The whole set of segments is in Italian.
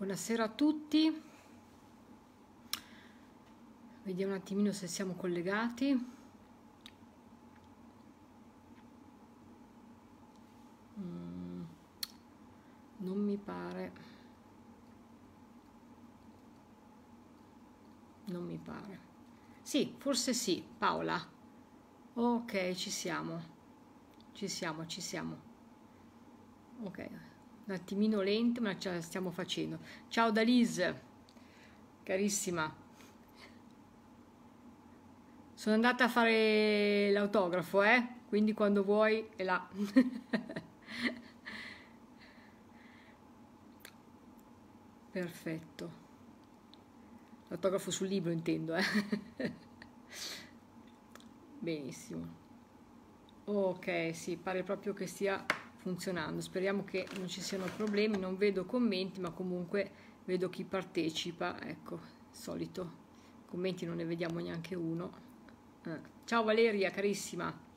Buonasera a tutti. Vediamo un attimino se siamo collegati. Mm, non mi pare. Non mi pare. Sì, forse sì, Paola. Ok, ci siamo. Ci siamo, ci siamo. Ok un attimino lento, ma ce la stiamo facendo. Ciao Dalise, carissima. Sono andata a fare l'autografo, eh? Quindi quando vuoi è là. Perfetto. L'autografo sul libro intendo, eh? Benissimo. Ok, sì, pare proprio che stia funzionando. Speriamo che non ci siano problemi, non vedo commenti, ma comunque vedo chi partecipa. Ecco, solito commenti non ne vediamo neanche uno. Eh. Ciao Valeria, carissima.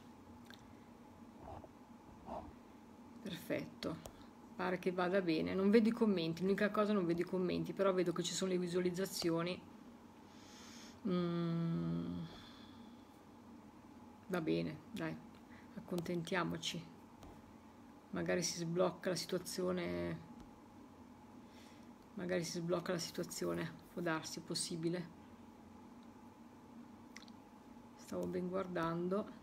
Perfetto. Pare che vada bene. Non vedo i commenti, l'unica cosa non vedo i commenti, però vedo che ci sono le visualizzazioni. Mm. Va bene, dai, accontentiamoci magari si sblocca la situazione. Magari si sblocca la situazione. Può darsi, è possibile. Stavo ben guardando.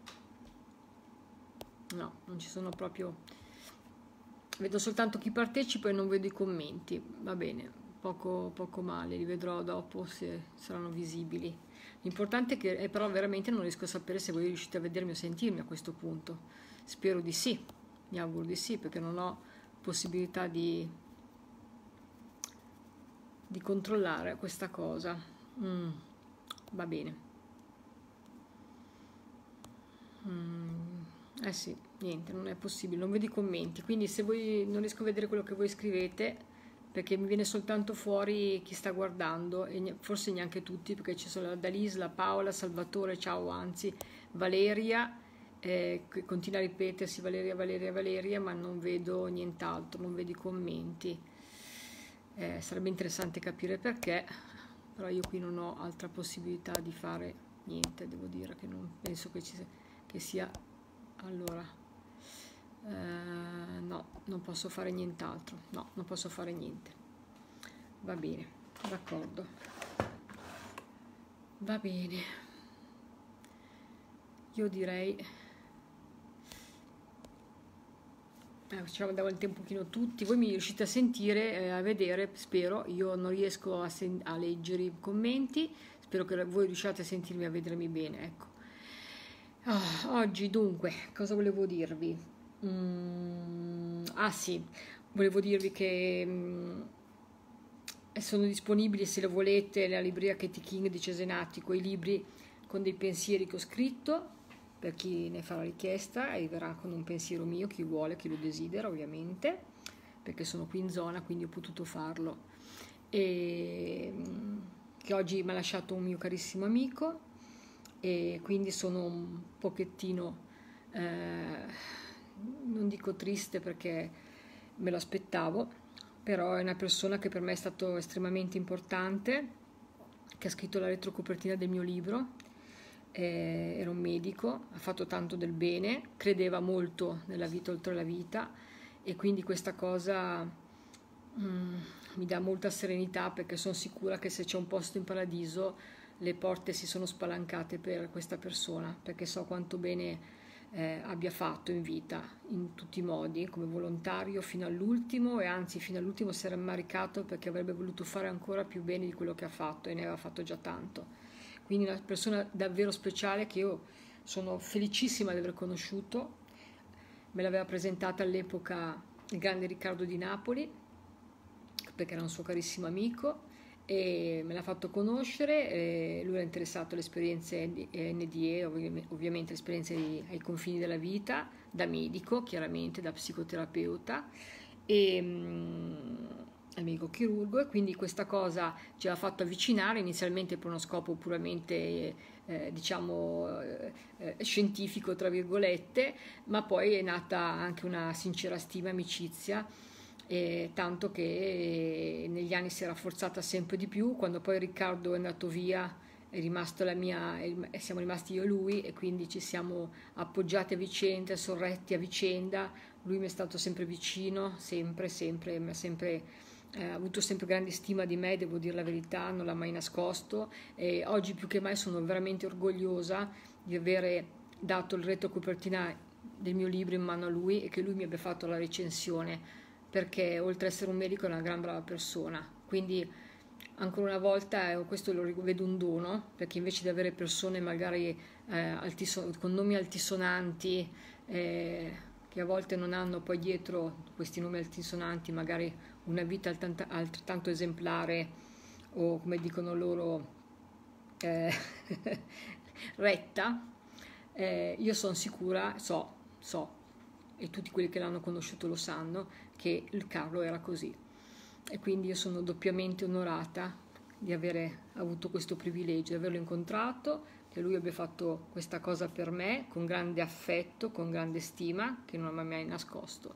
No, non ci sono proprio. Vedo soltanto chi partecipa e non vedo i commenti. Va bene, poco, poco male. Li vedrò dopo se saranno visibili. L'importante è che è però veramente non riesco a sapere se voi riuscite a vedermi o sentirmi a questo punto. Spero di sì mi auguro di sì, perché non ho possibilità di, di controllare questa cosa. Mm, va bene. Mm, eh sì, niente, non è possibile, non vedo i commenti, quindi se voi non riesco a vedere quello che voi scrivete, perché mi viene soltanto fuori chi sta guardando, e forse neanche tutti, perché ci sono la Dalisla, Paola, Salvatore, ciao anzi, Valeria, eh, continua a ripetersi Valeria, Valeria, Valeria, ma non vedo nient'altro, non vedo i commenti. Eh, sarebbe interessante capire perché, però io qui non ho altra possibilità di fare niente, devo dire che non penso che, ci, che sia... Allora, eh, no, non posso fare nient'altro, no, non posso fare niente. Va bene, d'accordo. Va bene. Io direi eh, facciamo davanti un pochino tutti, voi mi riuscite a sentire, eh, a vedere, spero, io non riesco a, a, leggere i commenti, spero che voi riusciate a sentirmi, a vedermi bene, ecco. Oh, oggi dunque, cosa volevo dirvi? Mm, ah sì, volevo dirvi che mm, sono disponibili se lo volete nella libreria Katie King di Cesenati, quei libri con dei pensieri che ho scritto, per chi ne fa la richiesta arriverà con un pensiero mio, chi vuole, chi lo desidera ovviamente, perché sono qui in zona, quindi ho potuto farlo. E, mm, che oggi mi ha lasciato un mio carissimo amico e quindi sono un pochettino, eh, non dico triste perché me lo aspettavo, però è una persona che per me è stato estremamente importante, che ha scritto la retrocopertina del mio libro eh, era un medico, ha fatto tanto del bene, credeva molto nella vita oltre la vita e quindi questa cosa mm, mi dà molta serenità perché sono sicura che se c'è un posto in paradiso le porte si sono spalancate per questa persona perché so quanto bene eh, abbia fatto in vita in tutti i modi come volontario fino all'ultimo e anzi fino all'ultimo si era immaricato perché avrebbe voluto fare ancora più bene di quello che ha fatto e ne aveva fatto già tanto quindi una persona davvero speciale che io sono felicissima di aver conosciuto, me l'aveva presentata all'epoca il grande Riccardo di Napoli, perché era un suo carissimo amico, e me l'ha fatto conoscere, lui era interessato alle esperienze NDE, ovviamente esperienze ai confini della vita, da medico, chiaramente, da psicoterapeuta, e amico chirurgo e quindi questa cosa ci ha fatto avvicinare inizialmente per uno scopo puramente eh, diciamo eh, eh, scientifico tra virgolette ma poi è nata anche una sincera stima amicizia e tanto che negli anni si è rafforzata sempre di più, quando poi Riccardo è andato via è rimasto la mia, siamo rimasti io e lui e quindi ci siamo appoggiati a vicenda, sorretti a vicenda, lui mi è stato sempre vicino, sempre, sempre, mi ha sempre eh, avuto sempre grande stima di me, devo dire la verità, non l'ha mai nascosto e oggi più che mai sono veramente orgogliosa di avere dato il retro copertina del mio libro in mano a lui e che lui mi abbia fatto la recensione perché oltre ad essere un medico è una gran brava persona. Quindi ancora una volta eh, questo lo vedo un dono, perché invece di avere persone magari eh, con nomi altisonanti, eh, che a volte non hanno poi dietro questi nomi altisonanti magari una vita altanta- altrettanto esemplare o come dicono loro eh, retta, eh, io sono sicura, so, so, e tutti quelli che l'hanno conosciuto lo sanno, che il Carlo era così. E quindi io sono doppiamente onorata di avere avuto questo privilegio, di averlo incontrato, che lui abbia fatto questa cosa per me con grande affetto, con grande stima, che non mi ha mai nascosto.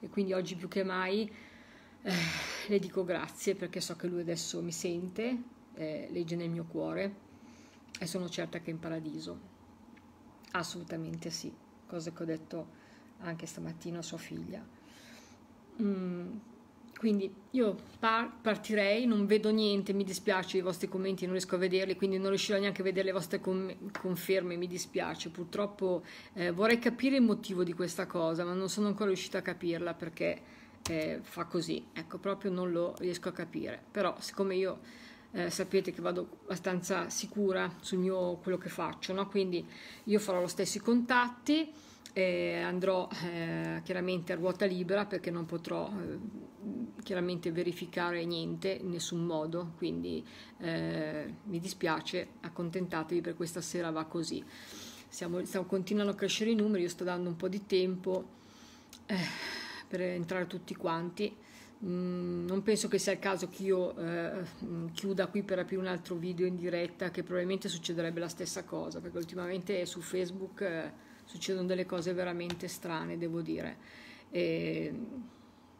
E quindi oggi più che mai eh, le dico grazie perché so che lui adesso mi sente, eh, legge nel mio cuore e sono certa che è in paradiso. Assolutamente sì, cosa che ho detto anche stamattina a sua figlia. Mm, quindi io par- partirei, non vedo niente, mi dispiace i vostri commenti, non riesco a vederli, quindi non riuscirò neanche a vedere le vostre conferme, mi dispiace. Purtroppo eh, vorrei capire il motivo di questa cosa, ma non sono ancora riuscita a capirla perché eh, fa così, ecco, proprio non lo riesco a capire. Però siccome io eh, sapete che vado abbastanza sicura sul mio quello che faccio, no? quindi io farò lo stesso i contatti eh, andrò eh, chiaramente a ruota libera perché non potrò eh, chiaramente verificare niente in nessun modo, quindi eh, mi dispiace, accontentatevi per questa sera va così. Siamo, stiamo, continuando a crescere i numeri, io sto dando un po' di tempo eh, per entrare tutti quanti. Mm, non penso che sia il caso che io eh, chiuda qui per aprire un altro video in diretta, che probabilmente succederebbe la stessa cosa, perché ultimamente su Facebook eh, succedono delle cose veramente strane, devo dire. E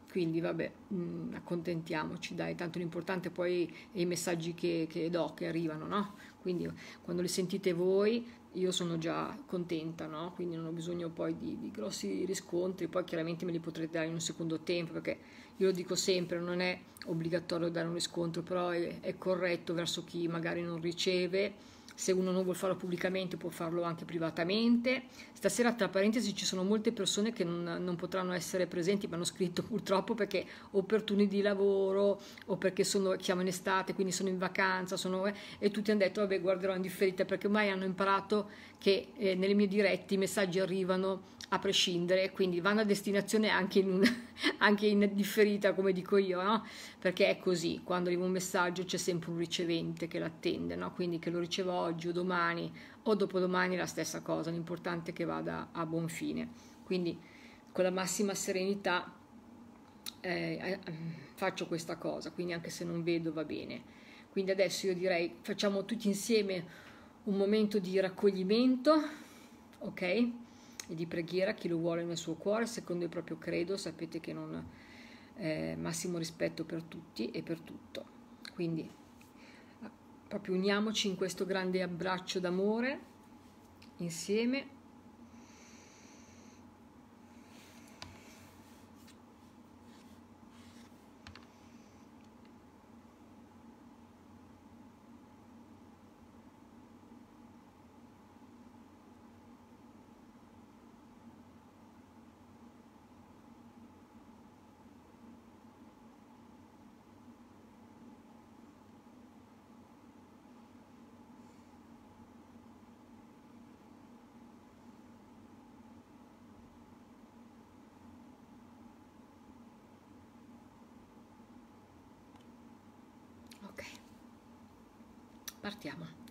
quindi vabbè, mh, mm, accontentiamoci, dai, tanto l'importante poi è i messaggi che, che do, che arrivano, no? Quindi quando li sentite voi io sono già contenta, no? Quindi non ho bisogno poi di, di, grossi riscontri, poi chiaramente me li potrete dare in un secondo tempo, perché io lo dico sempre, non è obbligatorio dare un riscontro, però è, è corretto verso chi magari non riceve se uno non vuole farlo pubblicamente può farlo anche privatamente. Stasera, tra parentesi, ci sono molte persone che non, non potranno essere presenti, mi hanno scritto purtroppo perché o per turni di lavoro o perché sono, chiamo in estate, quindi sono in vacanza, sono, eh, e tutti hanno detto vabbè guarderò in differita perché ormai hanno imparato che eh, nelle mie dirette i messaggi arrivano a prescindere, quindi vanno a destinazione anche in, un, anche in differita, come dico io, no? perché è così, quando arriva un messaggio c'è sempre un ricevente che l'attende, no? quindi che lo riceva oggi o domani o dopodomani è la stessa cosa, l'importante è che vada a buon fine. Quindi con la massima serenità eh faccio questa cosa, quindi anche se non vedo va bene. Quindi adesso io direi facciamo tutti insieme un momento di raccoglimento, ok? e di preghiera, chi lo vuole nel suo cuore, secondo il proprio credo, sapete che non eh, massimo rispetto per tutti e per tutto. Quindi proprio uniamoci in questo grande abbraccio d'amore insieme partiamo.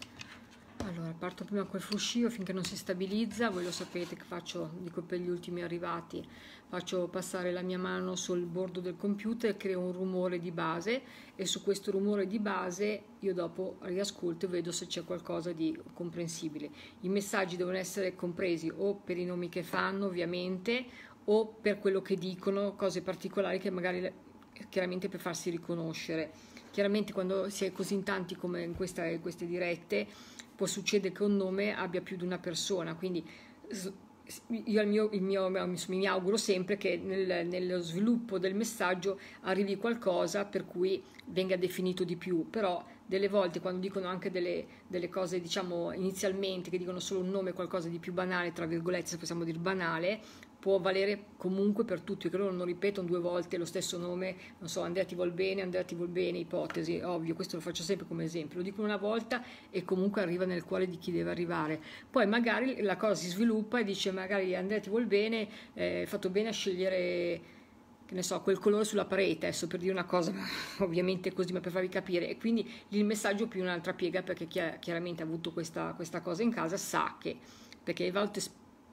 Allora parto prima col fruscio finché non si stabilizza. Voi lo sapete che faccio dico per gli ultimi arrivati faccio passare la mia mano sul bordo del computer creo un rumore di base e su questo rumore di base io dopo riascolto e vedo se c'è qualcosa di comprensibile. I messaggi devono essere compresi o per i nomi che fanno ovviamente o per quello che dicono, cose particolari che magari chiaramente per farsi riconoscere. Chiaramente quando si è così in tanti come in questa, queste dirette può succedere che un nome abbia più di una persona, quindi io il mio, il mio, mi auguro sempre che nel, nello sviluppo del messaggio arrivi qualcosa per cui venga definito di più, però delle volte quando dicono anche delle, delle, cose diciamo inizialmente che dicono solo un nome qualcosa di più banale tra virgolette se possiamo dire banale può valere comunque per tutti, che loro non ripetono due volte lo stesso nome, non so, Andrea ti vuol bene, Andrea ti vuol bene, ipotesi, ovvio, questo lo faccio sempre come esempio, lo dicono una volta e comunque arriva nel cuore di chi deve arrivare. Poi magari la cosa si sviluppa e dice magari Andrea ti vuol bene, eh, hai fatto bene a scegliere che ne so, quel colore sulla parete, adesso per dire una cosa ovviamente così, ma per farvi capire, e quindi il messaggio più un'altra piega perché chi ha chiaramente avuto questa, questa cosa in casa sa che, perché a volte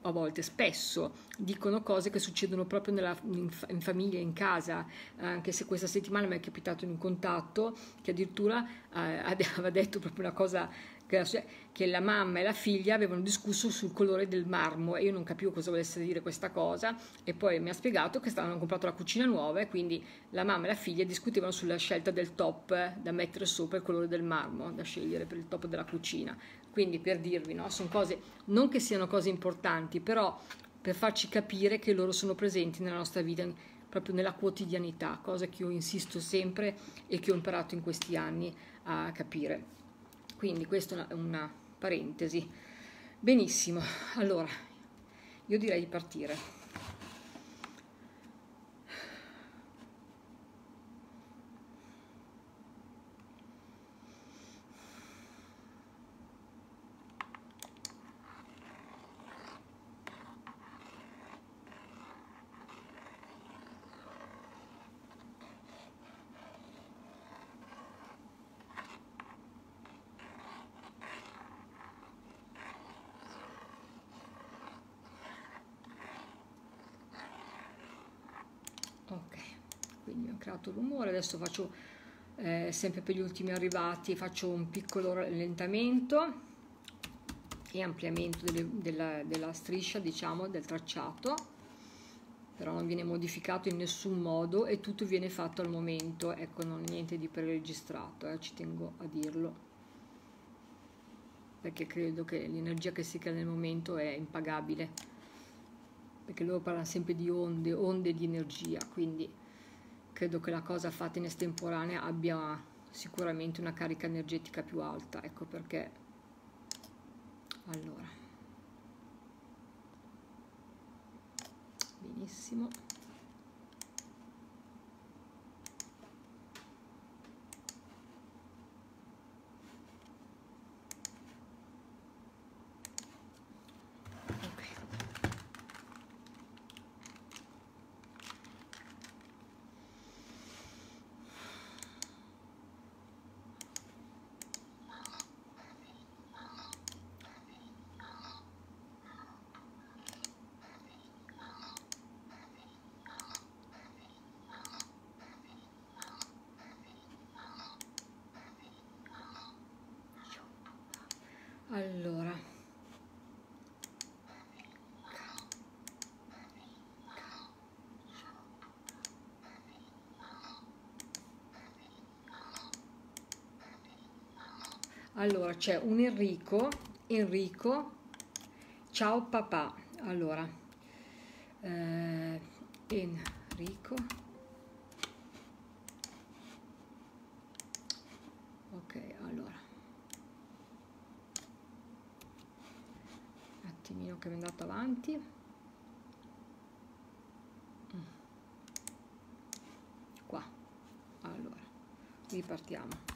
a volte, spesso, dicono cose che succedono proprio nella, in, in, famiglia, in casa, anche se questa settimana mi è capitato in un contatto che addirittura eh, aveva detto proprio una cosa che la mamma e la figlia avevano discusso sul colore del marmo e io non capivo cosa volesse dire questa cosa e poi mi ha spiegato che stavano comprato la cucina nuova e quindi la mamma e la figlia discutevano sulla scelta del top da mettere sopra il colore del marmo da scegliere per il top della cucina quindi per dirvi, no? sono cose, non che siano cose importanti, però per farci capire che loro sono presenti nella nostra vita, proprio nella quotidianità, cosa che io insisto sempre e che ho imparato in questi anni a capire. Quindi questa è una, una parentesi. Benissimo, allora io direi di partire. Creato rumore, adesso faccio eh, sempre per gli ultimi arrivati, faccio un piccolo rallentamento e ampliamento delle, della, della striscia, diciamo, del tracciato, però non viene modificato in nessun modo e tutto viene fatto al momento, ecco, non niente di preregistrato, eh, ci tengo a dirlo perché credo che l'energia che si crea nel momento è impagabile perché loro parlano sempre di onde, onde di energia, quindi credo che la cosa fatta in estemporanea abbia sicuramente una carica energetica più alta, ecco perché. Allora. Benissimo allora allora c'è un Enrico Enrico. Ciao papà. Allora eh, Enrico. Ok allora. Attimino che mi è andato avanti. Mm. qua. Allora ripartiamo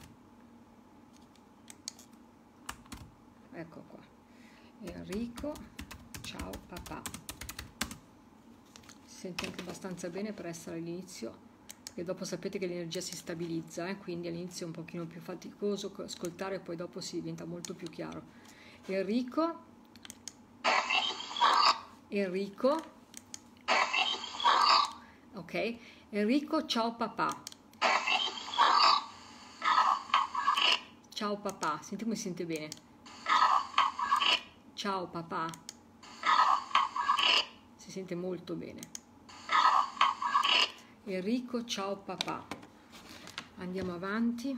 ecco qua Enrico ciao papà si sente anche abbastanza bene per essere all'inizio e dopo sapete che l'energia si stabilizza eh? quindi all'inizio è un pochino più faticoso ascoltare e poi dopo si diventa molto più chiaro Enrico Enrico. Ok, Enrico, ciao papà. Ciao papà, senti come si sente bene. Ciao papà. Si sente molto bene. Enrico, ciao papà. Andiamo avanti.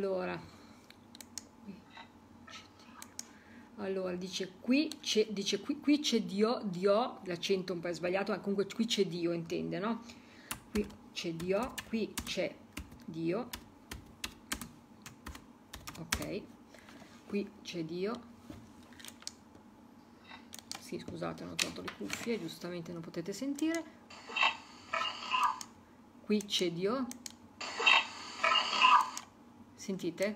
Allora. Allora dice qui c'è dice qui, qui c'è Dio Dio l'accento un po' sbagliato ma comunque qui c'è Dio intende no? Qui c'è Dio qui c'è Dio. Ok. Qui c'è Dio. Sì scusate ho tolto le cuffie giustamente non potete sentire. Qui c'è Dio Sentite?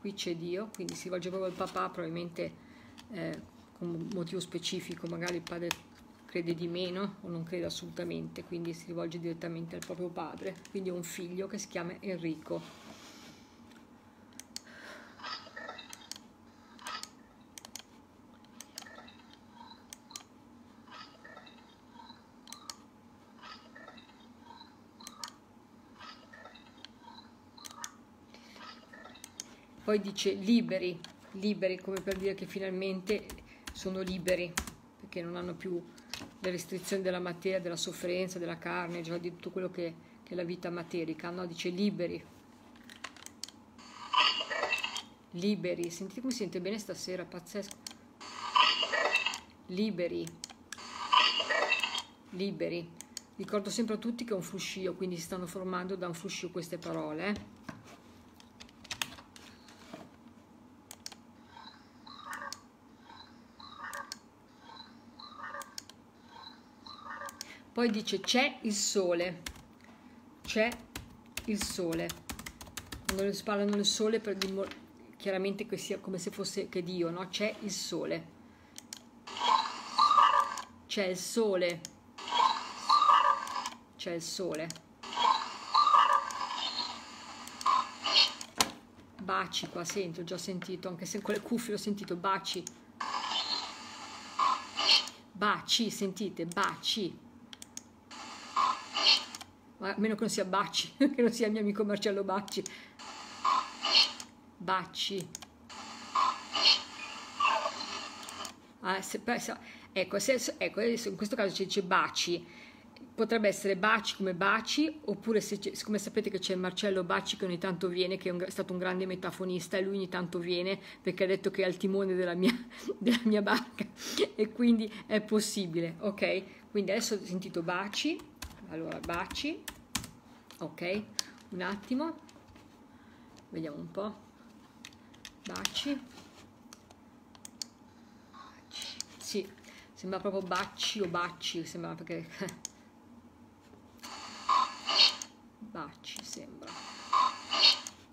Qui c'è Dio, quindi si rivolge proprio al papà, probabilmente eh, con un motivo specifico, magari il padre crede di meno o non crede assolutamente, quindi si rivolge direttamente al proprio padre. Quindi è un figlio che si chiama Enrico. Poi dice liberi, liberi come per dire che finalmente sono liberi, perché non hanno più le restrizioni della materia, della sofferenza, della carne, già di tutto quello che, che è la vita materica, no? dice liberi. Liberi, sentite come si sente bene stasera, pazzesco. Liberi, liberi. Ricordo sempre a tutti che è un fruscio, quindi si stanno formando da un fruscio queste parole. Eh? Poi dice c'è il sole, c'è il sole. Quando parlano del sole, per chiaramente che sia come se fosse che Dio, no? C'è il sole. C'è il sole. C'è il sole. Baci qua, sento, ho già sentito, anche se con le cuffie ho sentito, baci. Baci, sentite, baci a meno che non sia Bacci, che non sia il mio amico Marcello Bacci. Bacci. Ah, se, ecco, se, ecco, in questo caso c'è, c'è Baci, potrebbe essere Baci come Baci, oppure se come sapete che c'è Marcello Baci che ogni tanto viene, che è, un, è, stato un grande metafonista e lui ogni tanto viene perché ha detto che è al timone della mia, della mia barca e quindi è possibile, ok? Quindi adesso ho sentito Baci, allora baci. Ok un attimo. Vediamo un po' baci. Sì sembra proprio baci o baci sembra perché baci sembra.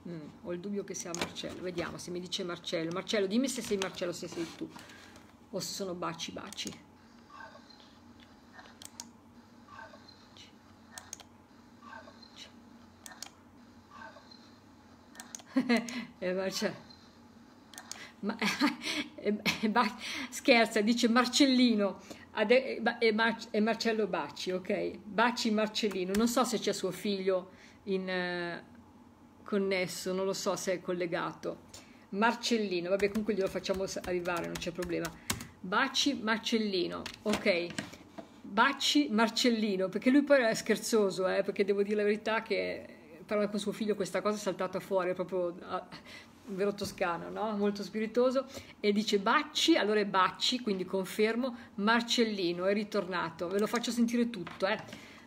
Mm, ho il dubbio che sia Marcello. Vediamo se mi dice Marcello. Marcello dimmi se sei Marcello se sei tu. O se sono baci baci eh, ma, eh, scherza, dice Marcellino e Mar Marcello Bacci, ok? Bacci Marcellino, non so se c'è suo figlio in, eh, connesso, non lo so se è collegato. Marcellino, vabbè comunque glielo facciamo arrivare, non c'è problema. Bacci Marcellino, ok. Bacci Marcellino, perché lui poi è scherzoso, eh, perché devo dire la verità che parlare con suo figlio questa cosa è saltata fuori, proprio uh, vero toscano, no? molto spiritoso, e dice Bacci, allora è Bacci, quindi confermo, Marcellino, è ritornato, ve lo faccio sentire tutto, eh.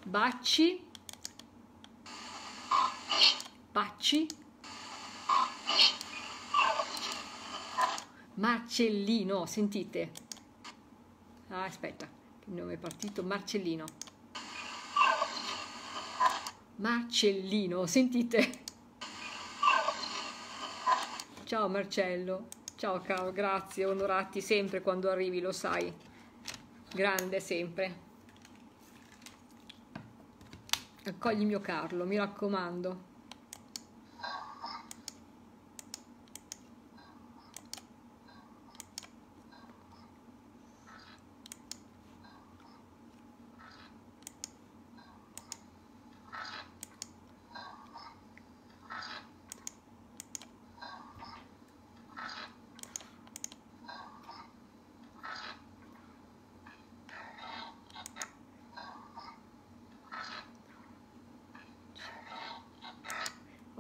Bacci, Bacci, Marcellino, sentite? Ah, aspetta, il nome è partito, Marcellino. Marcellino, sentite? Ciao Marcello, ciao caro, grazie, onorati sempre quando arrivi, lo sai. Grande sempre. Accogli mio Carlo, mi raccomando.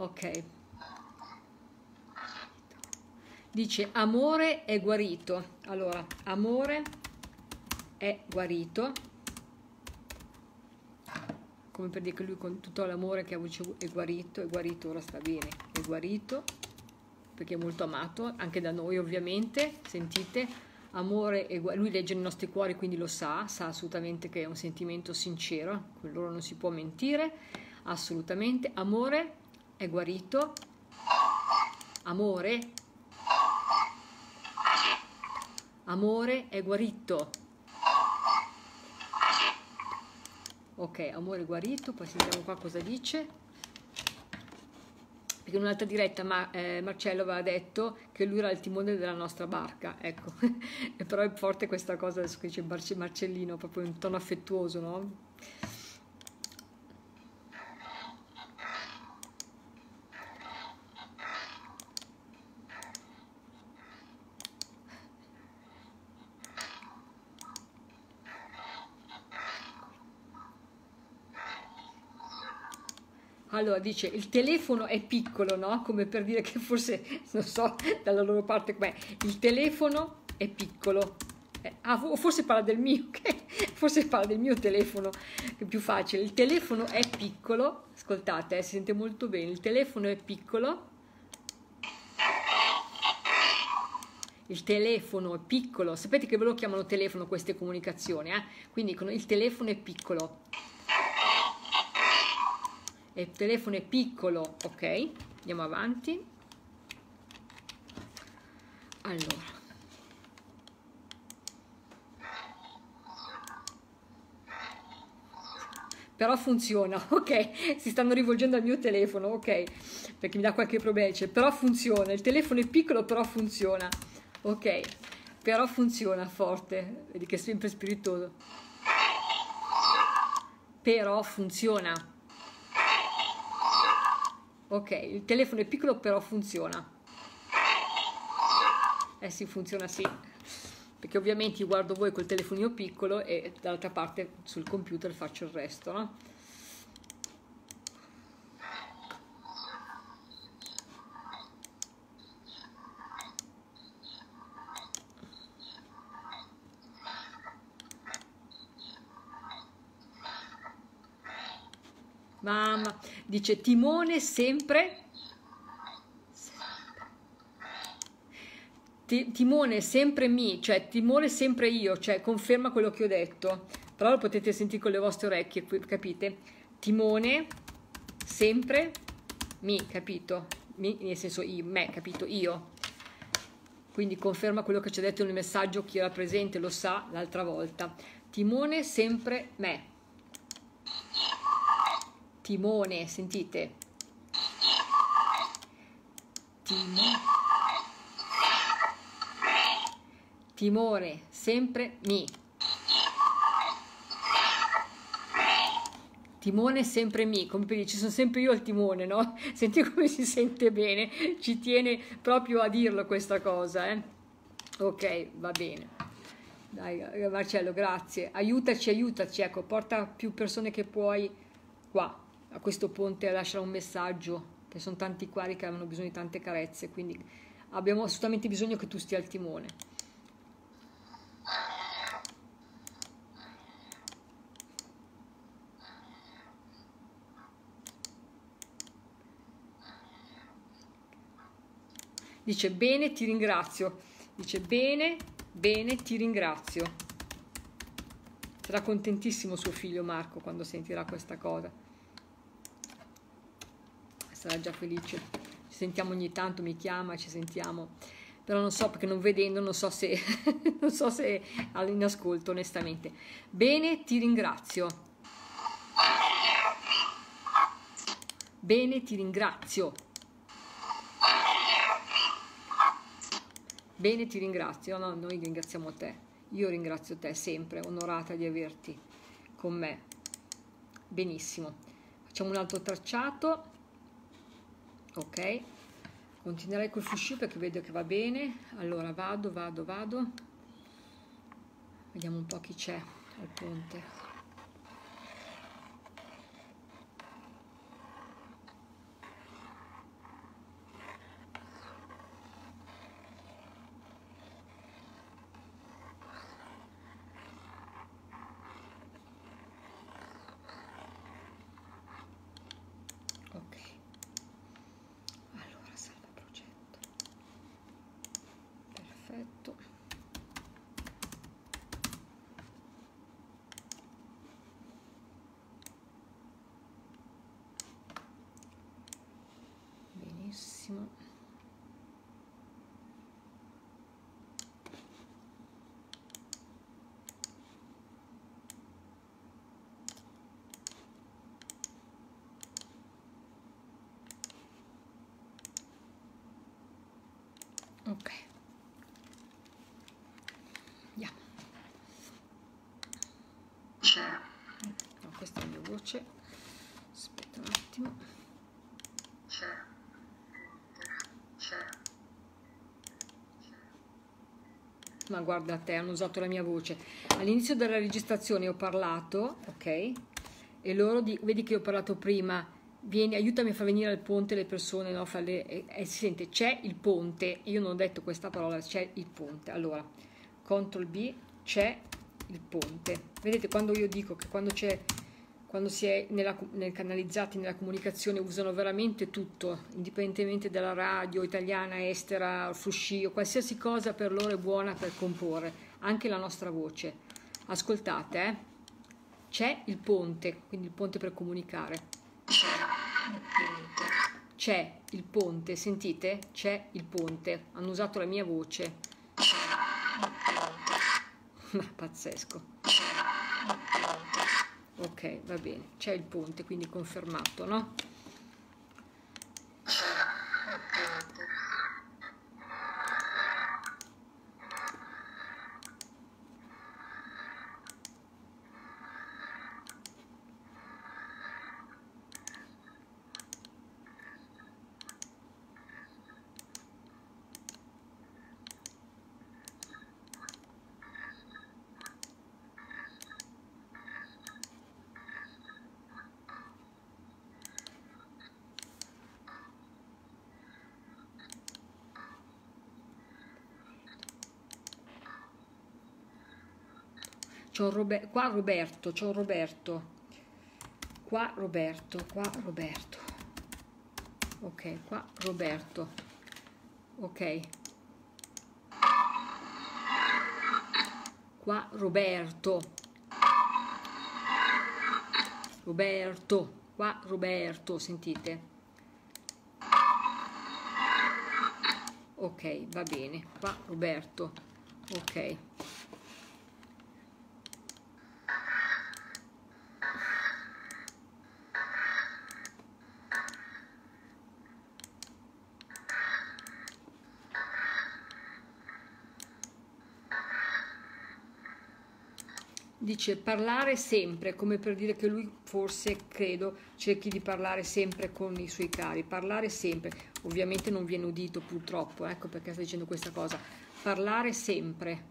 Ok. Dice amore è guarito. Allora, amore è guarito. Come per dire che lui con tutto l'amore che ha avuto è guarito, è guarito, ora sta bene, è guarito, perché è molto amato, anche da noi ovviamente, sentite, amore guarito, lui legge nei nostri cuori quindi lo sa, sa assolutamente che è un sentimento sincero, con loro non si può mentire, assolutamente, amore è guarito, amore Amore è guarito. Ok, amore guarito, poi sentiamo qua cosa dice. Perché in un'altra diretta ma, eh, Marcello aveva detto che lui era il timone della nostra barca, ecco. però è forte questa cosa adesso che dice Marcellino, proprio in tono affettuoso, no? Allora dice il telefono è piccolo, no? Come per dire che forse, non so, dalla loro parte com'è. Il telefono è piccolo. Eh, ah, forse parla del mio, forse parla del mio telefono, che è più facile. Il telefono è piccolo, ascoltate, eh, si sente molto bene. Il telefono è piccolo. Il telefono è piccolo, sapete che ve lo chiamano telefono queste comunicazioni, eh? quindi il telefono è piccolo il telefono è piccolo ok andiamo avanti allora però funziona, ok? Si stanno rivolgendo al mio telefono, ok? Perché mi dà qualche problema, però funziona, il telefono è piccolo però funziona, ok? Però funziona forte, vedi che è sempre spiritoso. Però funziona, Ok, il telefono è piccolo però funziona. Eh sì, funziona sì. Perché ovviamente guardo voi col telefonino piccolo e dall'altra parte sul computer faccio il resto, no? Mamma, dice timone sempre. Timone sempre mi, cioè timone sempre io, cioè conferma quello che ho detto. Però lo potete sentire con le vostre orecchie, capite? Timone sempre mi, capito? Mi, nel senso io, me, capito? Io. Quindi conferma quello che ci ha detto nel messaggio, chi era presente lo sa l'altra volta. Timone sempre me timone, sentite. Timone. Timore, sempre mi. Timone sempre mi, come per dire, ci sono sempre io al timone, no? Senti come si sente bene, ci tiene proprio a dirlo questa cosa, eh? Ok, va bene. Dai, Marcello, grazie. Aiutaci, aiutaci, ecco, porta più persone che puoi qua a questo ponte a lasciare un messaggio, che sono tanti quali che hanno bisogno di tante carezze, quindi abbiamo assolutamente bisogno che tu stia al timone. Dice bene, ti ringrazio. Dice bene, bene, ti ringrazio. Sarà contentissimo suo figlio Marco quando sentirà questa cosa sarà già felice. Ci sentiamo ogni tanto, mi chiama, ci sentiamo. Però non so perché non vedendo, non so se, non so se in ascolto onestamente. Bene, ti ringrazio. Bene, ti ringrazio. Bene, ti ringrazio. No, noi ringraziamo te. Io ringrazio te sempre, onorata di averti con me. Benissimo. Facciamo un altro tracciato ok? Continuerei col fuscio perché vedo che va bene. Allora vado vado vado. Vediamo un po' chi c'è al ponte perfetto benissimo ok. Andiamo. No, questa è la mia voce aspetta un attimo ma guarda te hanno usato la mia voce. All'inizio della registrazione ho parlato ok? E loro di, vedi che ho parlato prima. Vieni aiutami a far venire al ponte le persone no? le, e, e, si sente c'è il ponte. Io non ho detto questa parola c'è il ponte. Allora CTRL B c'è il ponte. Vedete quando io dico che quando c'è quando si è nella, nel canalizzati nella comunicazione usano veramente tutto, indipendentemente dalla radio italiana, estera, fruscio, qualsiasi cosa per loro è buona per comporre, anche la nostra voce. Ascoltate, eh? c'è il ponte, quindi il ponte per comunicare. C'è il ponte, sentite? C'è il ponte. Hanno usato la mia voce. Pazzesco ok va bene c'è il ponte quindi confermato no un Roberto, qua Roberto, un Roberto, qua Roberto, qua Roberto, ok, qua Roberto, ok, qua Roberto, Roberto, qua Roberto, sentite? Ok, va bene, qua Roberto, ok. Dice parlare sempre, come per dire che lui forse, credo, cerchi di parlare sempre con i suoi cari, parlare sempre, ovviamente non viene udito purtroppo, ecco perché sta dicendo questa cosa, parlare sempre,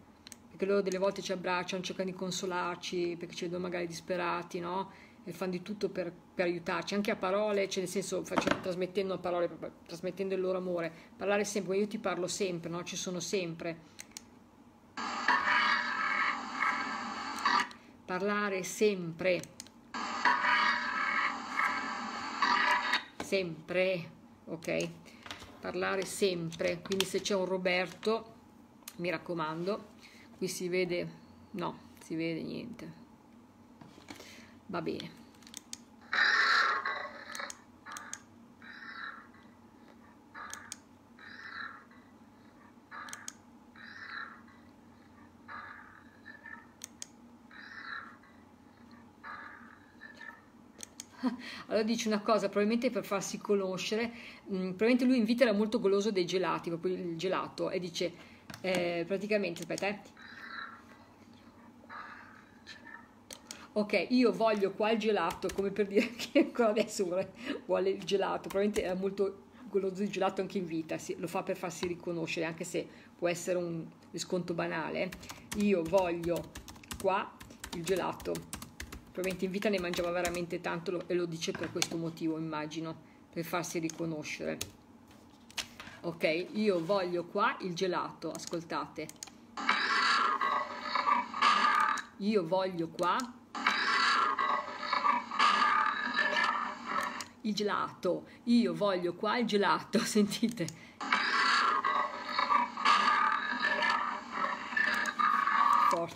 perché loro delle volte ci abbracciano, cercano di consolarci, perché ci vedono magari disperati, no? E fanno di tutto per, per aiutarci, anche a parole, cioè nel senso facendo, trasmettendo parole, trasmettendo il loro amore, parlare sempre, io ti parlo sempre, no? Ci sono sempre parlare sempre, sempre, ok? Parlare sempre, quindi se c'è un Roberto, mi raccomando, qui si vede, no, si vede niente, va bene. Allora dice una cosa, probabilmente per farsi conoscere, mh, mm, probabilmente lui in vita era molto goloso dei gelati, proprio il gelato, e dice eh, praticamente, aspetta, eh. Ok, io voglio qua il gelato, come per dire che ancora adesso vuole, vuole il gelato, probabilmente era molto goloso di gelato anche in vita, sì, lo fa per farsi riconoscere, anche se può essere un riscontro banale. Io voglio qua il gelato probabilmente in vita ne mangiava veramente tanto e lo dice per questo motivo, immagino, per farsi riconoscere. Ok, io voglio qua il gelato, ascoltate. Io voglio qua il gelato, io voglio qua il gelato, sentite?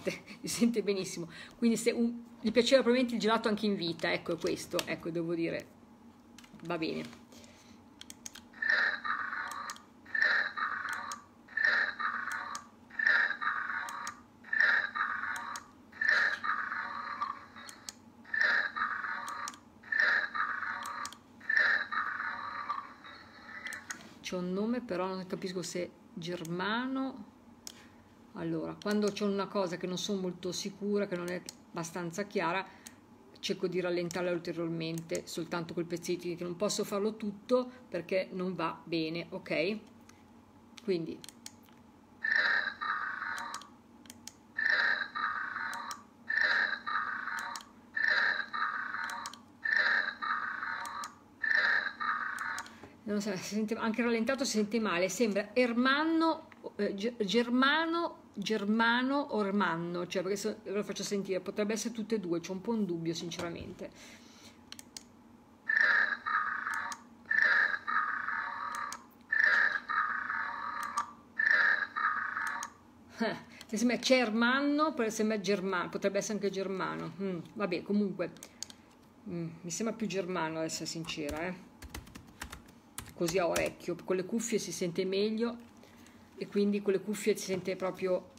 Forte, si sente benissimo. Quindi se un, gli piaceva probabilmente il gelato anche in vita, ecco questo, ecco devo dire, va bene. c'è un nome però non capisco se Germano allora quando c'è una cosa che non sono molto sicura che non è abbastanza chiara cerco di rallentarla ulteriormente soltanto quel pezzettino che non posso farlo tutto perché non va bene ok? Quindi. Non so, sente, anche rallentato si sente male, sembra Ermanno, eh, Germano, Germano Ormanno, cioè perché se, lo faccio sentire, potrebbe essere tutte e due, c'è un po' un dubbio sinceramente. Se sembra Cermanno, sembra Germano, potrebbe essere anche Germano. Mm, vabbè, comunque, mm, mi sembra più Germano, ad essere sincera, eh così a orecchio, con le cuffie si sente meglio e quindi con le cuffie si sente proprio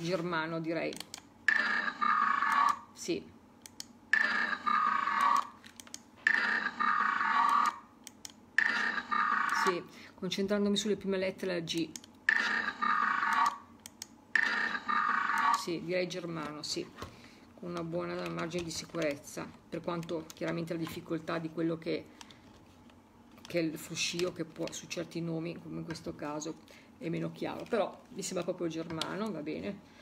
germano direi. Sì. Sì, concentrandomi sulle prime lettere la G. Sì, direi germano, sì, con una buona margine di sicurezza, per quanto chiaramente la difficoltà di quello che che il fruscio che può su certi nomi, come in questo caso, è meno chiaro, però mi sembra proprio germano, va bene.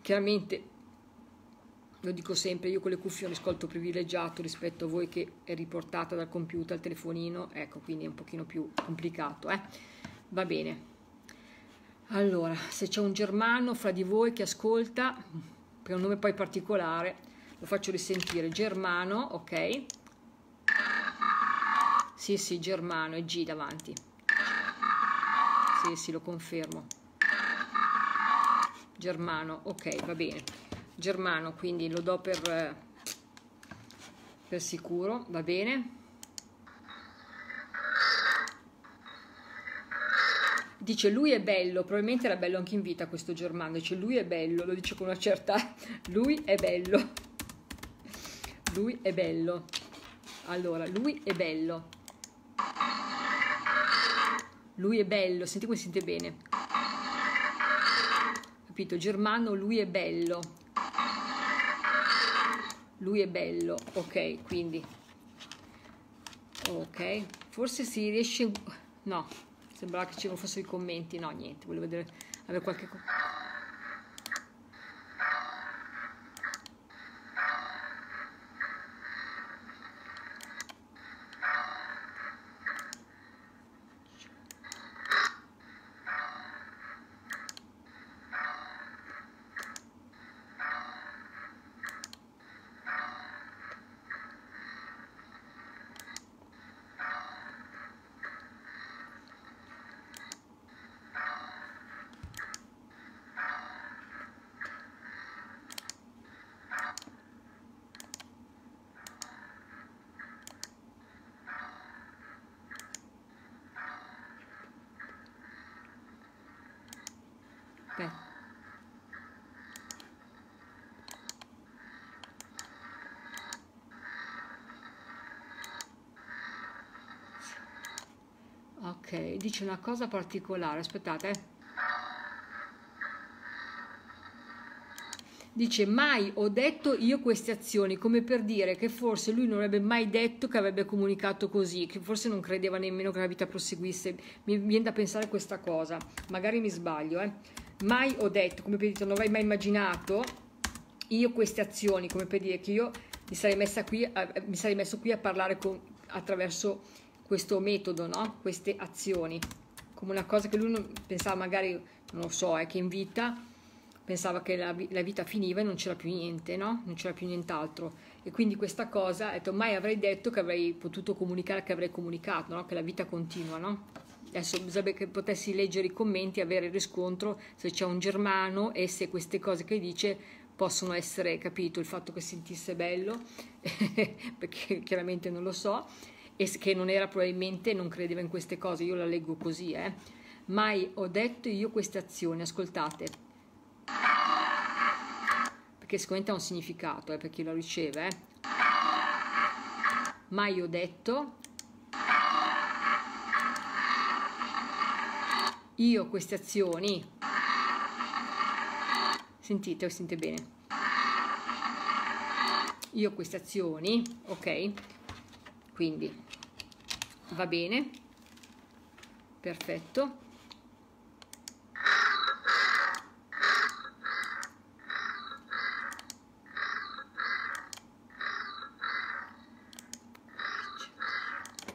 Chiaramente, lo dico sempre, io con le cuffie ho un ascolto privilegiato rispetto a voi che è riportata dal computer al telefonino, ecco, quindi è un pochino più complicato, eh? Va bene. Allora, se c'è un germano fra di voi che ascolta, per un nome poi particolare, lo faccio risentire, germano, ok? Sì, sì, Germano e G davanti. Sì, sì, lo confermo. Germano, ok, va bene. Germano, quindi lo do per, per sicuro, va bene. Dice lui è bello, probabilmente era bello anche in vita questo Germano, dice lui è bello, lo dice con una certa... lui è bello. Lui è bello. Allora, lui è bello. Lui è bello, senti come si sente bene. Capito? Germano, lui è bello. Lui è bello, ok, quindi. Ok, forse si riesce... No, sembrava che ci fossero i commenti, no, niente, volevo vedere, avere qualche... Dice una cosa particolare, aspettate. Dice mai ho detto io queste azioni, come per dire che forse lui non avrebbe mai detto che avrebbe comunicato così, che forse non credeva nemmeno che la vita proseguisse. Mi viene da pensare questa cosa, magari mi sbaglio, eh. Mai ho detto, come per dire, non avrei mai immaginato io queste azioni, come per dire che io mi sarei, messa qui, eh, mi sarei messo qui a parlare con, attraverso questo metodo, no? queste azioni, come una cosa che lui non, pensava magari, non lo so, è che in vita pensava che la, la vita finiva e non c'era più niente, no? non c'era più nient'altro. E quindi questa cosa, detto, mai avrei detto che avrei potuto comunicare, che avrei comunicato, no? che la vita continua. No? adesso bisogna che potessi leggere i commenti, avere il riscontro se c'è un germano e se queste cose che dice possono essere capito il fatto che sentisse bello, perché chiaramente non lo so, e che non era probabilmente, non credeva in queste cose, io la leggo così, eh. Mai ho detto io queste azioni, ascoltate, perché sicuramente ha un significato eh, per chi lo riceve, eh. Mai ho detto io queste azioni sentite sentite bene io queste azioni ok quindi va bene. Perfetto.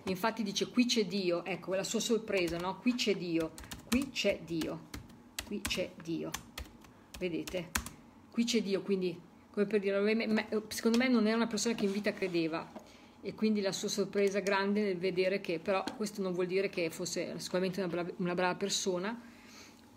Infatti dice qui c'è Dio. Ecco la sua sorpresa no? Qui c'è Dio qui c'è Dio qui c'è Dio. Vedete? Qui c'è Dio quindi come per dire secondo me non era una persona che in vita credeva e quindi la sua sorpresa grande nel vedere che però questo non vuol dire che fosse sicuramente una brava, una brava persona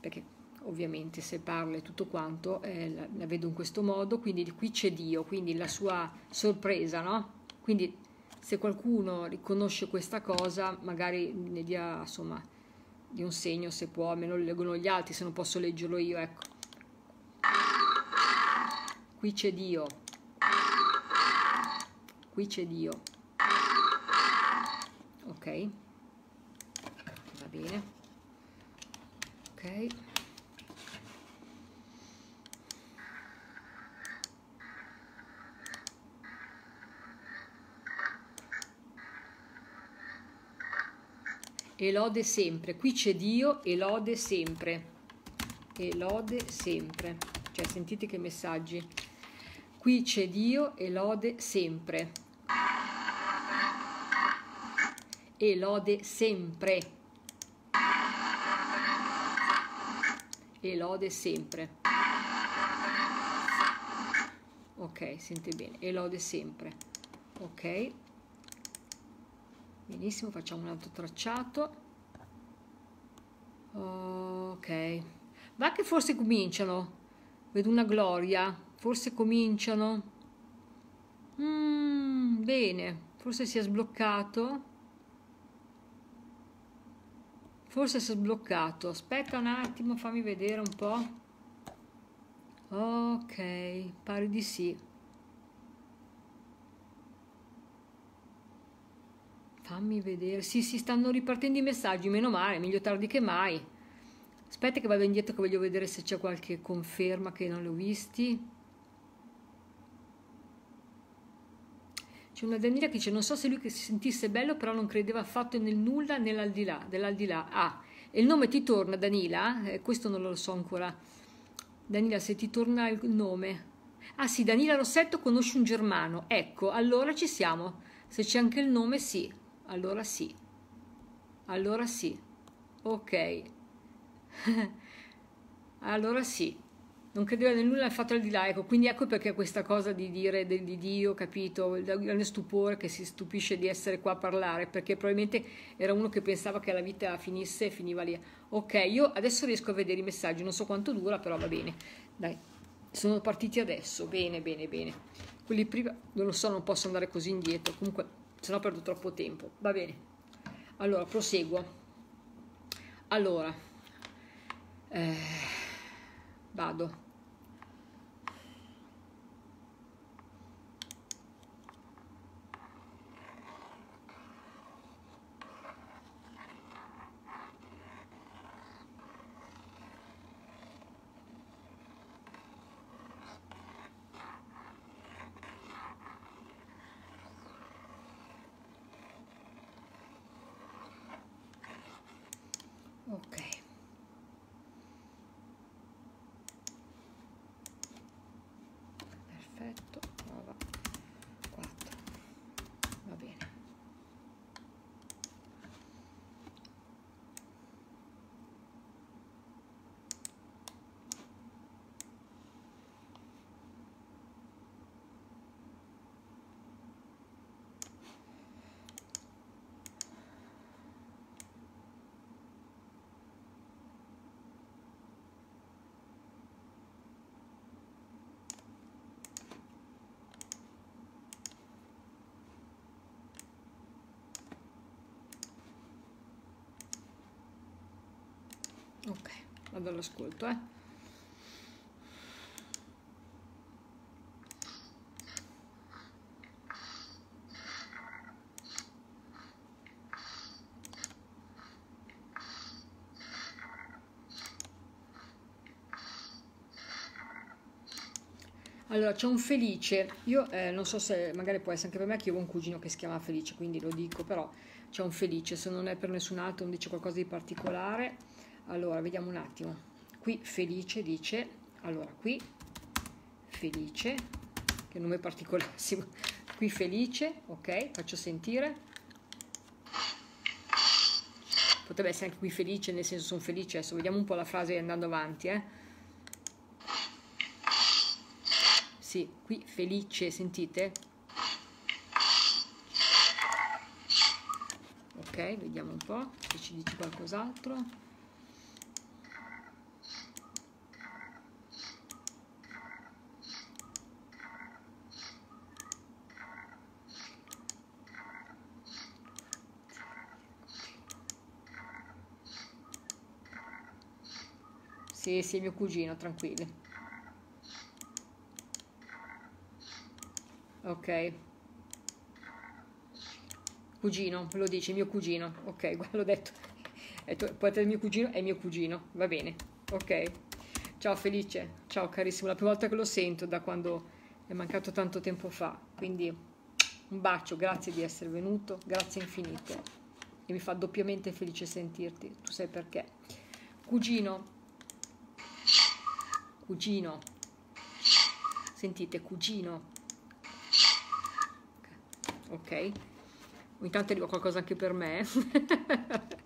perché ovviamente se parla e tutto quanto eh, la, la, vedo in questo modo quindi qui c'è Dio quindi la sua sorpresa no quindi se qualcuno riconosce questa cosa magari ne dia insomma di un segno se può, almeno lo leggono gli altri, se non posso leggerlo io, ecco. Qui c'è Dio. Qui c'è Dio. Va bene. Ok. e lode sempre. Qui c'è Dio e lode sempre. E lode sempre. Cioè, sentite che messaggi. Qui c'è Dio e lode sempre. E lode sempre. E lode sempre. Ok, sente bene. E lode sempre. Ok. Benissimo, facciamo un altro tracciato. Ok. Va che forse cominciano. Vedo una gloria. Forse cominciano. Mm, bene, forse si è sbloccato. Forse si è sbloccato. Aspetta un attimo, fammi vedere un po'. Ok, pare di sì. Fammi vedere. Sì, si stanno ripartendo i messaggi, meno male, meglio tardi che mai. Aspetta che vado indietro che voglio vedere se c'è qualche conferma che non li ho visti. C'è una Daniela che dice, non so se lui si sentisse bello, però non credeva affatto nel nulla nell'aldilà, dell'aldilà. Ah, e il nome ti torna, Danila? Eh, questo non lo so ancora. Danila, se ti torna il nome. Ah sì, Danila Rossetto conosce un germano. Ecco, allora ci siamo. Se c'è anche il nome, sì allora sì, allora sì, ok, allora sì, non credeva nel nulla al fatto là, ecco, quindi ecco perché questa cosa di dire di Dio, capito, il grande stupore che si stupisce di essere qua a parlare, perché probabilmente era uno che pensava che la vita finisse e finiva lì. Ok, io adesso riesco a vedere i messaggi, non so quanto dura, però va bene, dai, sono partiti adesso, bene, bene, bene. Quelli prima, non lo so, non posso andare così indietro, comunque se no perdo troppo tempo. Va bene. Allora, proseguo. Allora, eh, vado. Vado all'ascolto eh. Allora, c'è un Felice, io eh, non so se magari può essere anche per me, che io ho un cugino che si chiama Felice, quindi lo dico, però c'è un Felice, se non è per nessun altro, non dice qualcosa di particolare. Allora, vediamo un attimo. Qui Felice dice, allora, qui Felice, che nome particolare, qui Felice, ok, faccio sentire. Potrebbe essere anche qui Felice, nel senso sono felice, adesso vediamo un po' la frase andando avanti, eh Sì, qui felice, sentite? Ok, vediamo un po' se ci dice qualcos'altro. Sì, sì, mio cugino, tranquilli. ok. Cugino lo dice mio cugino. Ok l'ho detto. Il mio cugino è mio cugino va bene. Ok. Ciao felice. Ciao carissimo. La prima volta che lo sento da quando è mancato tanto tempo fa. Quindi un bacio grazie di essere venuto grazie infinite. E mi fa doppiamente felice sentirti tu sai perché. Cugino cugino sentite cugino ok? Ogni tanto arriva qualcosa anche per me.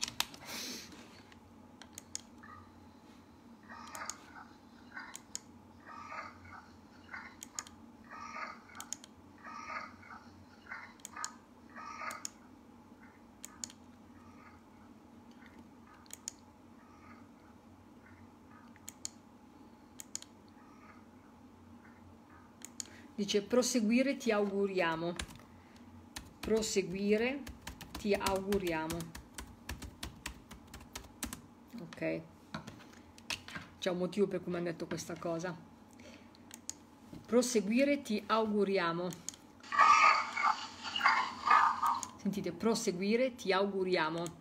Dice proseguire ti auguriamo. Proseguire ti auguriamo. Ok. C'è un motivo per cui mi hanno detto questa cosa. Proseguire ti auguriamo. Sentite proseguire ti auguriamo.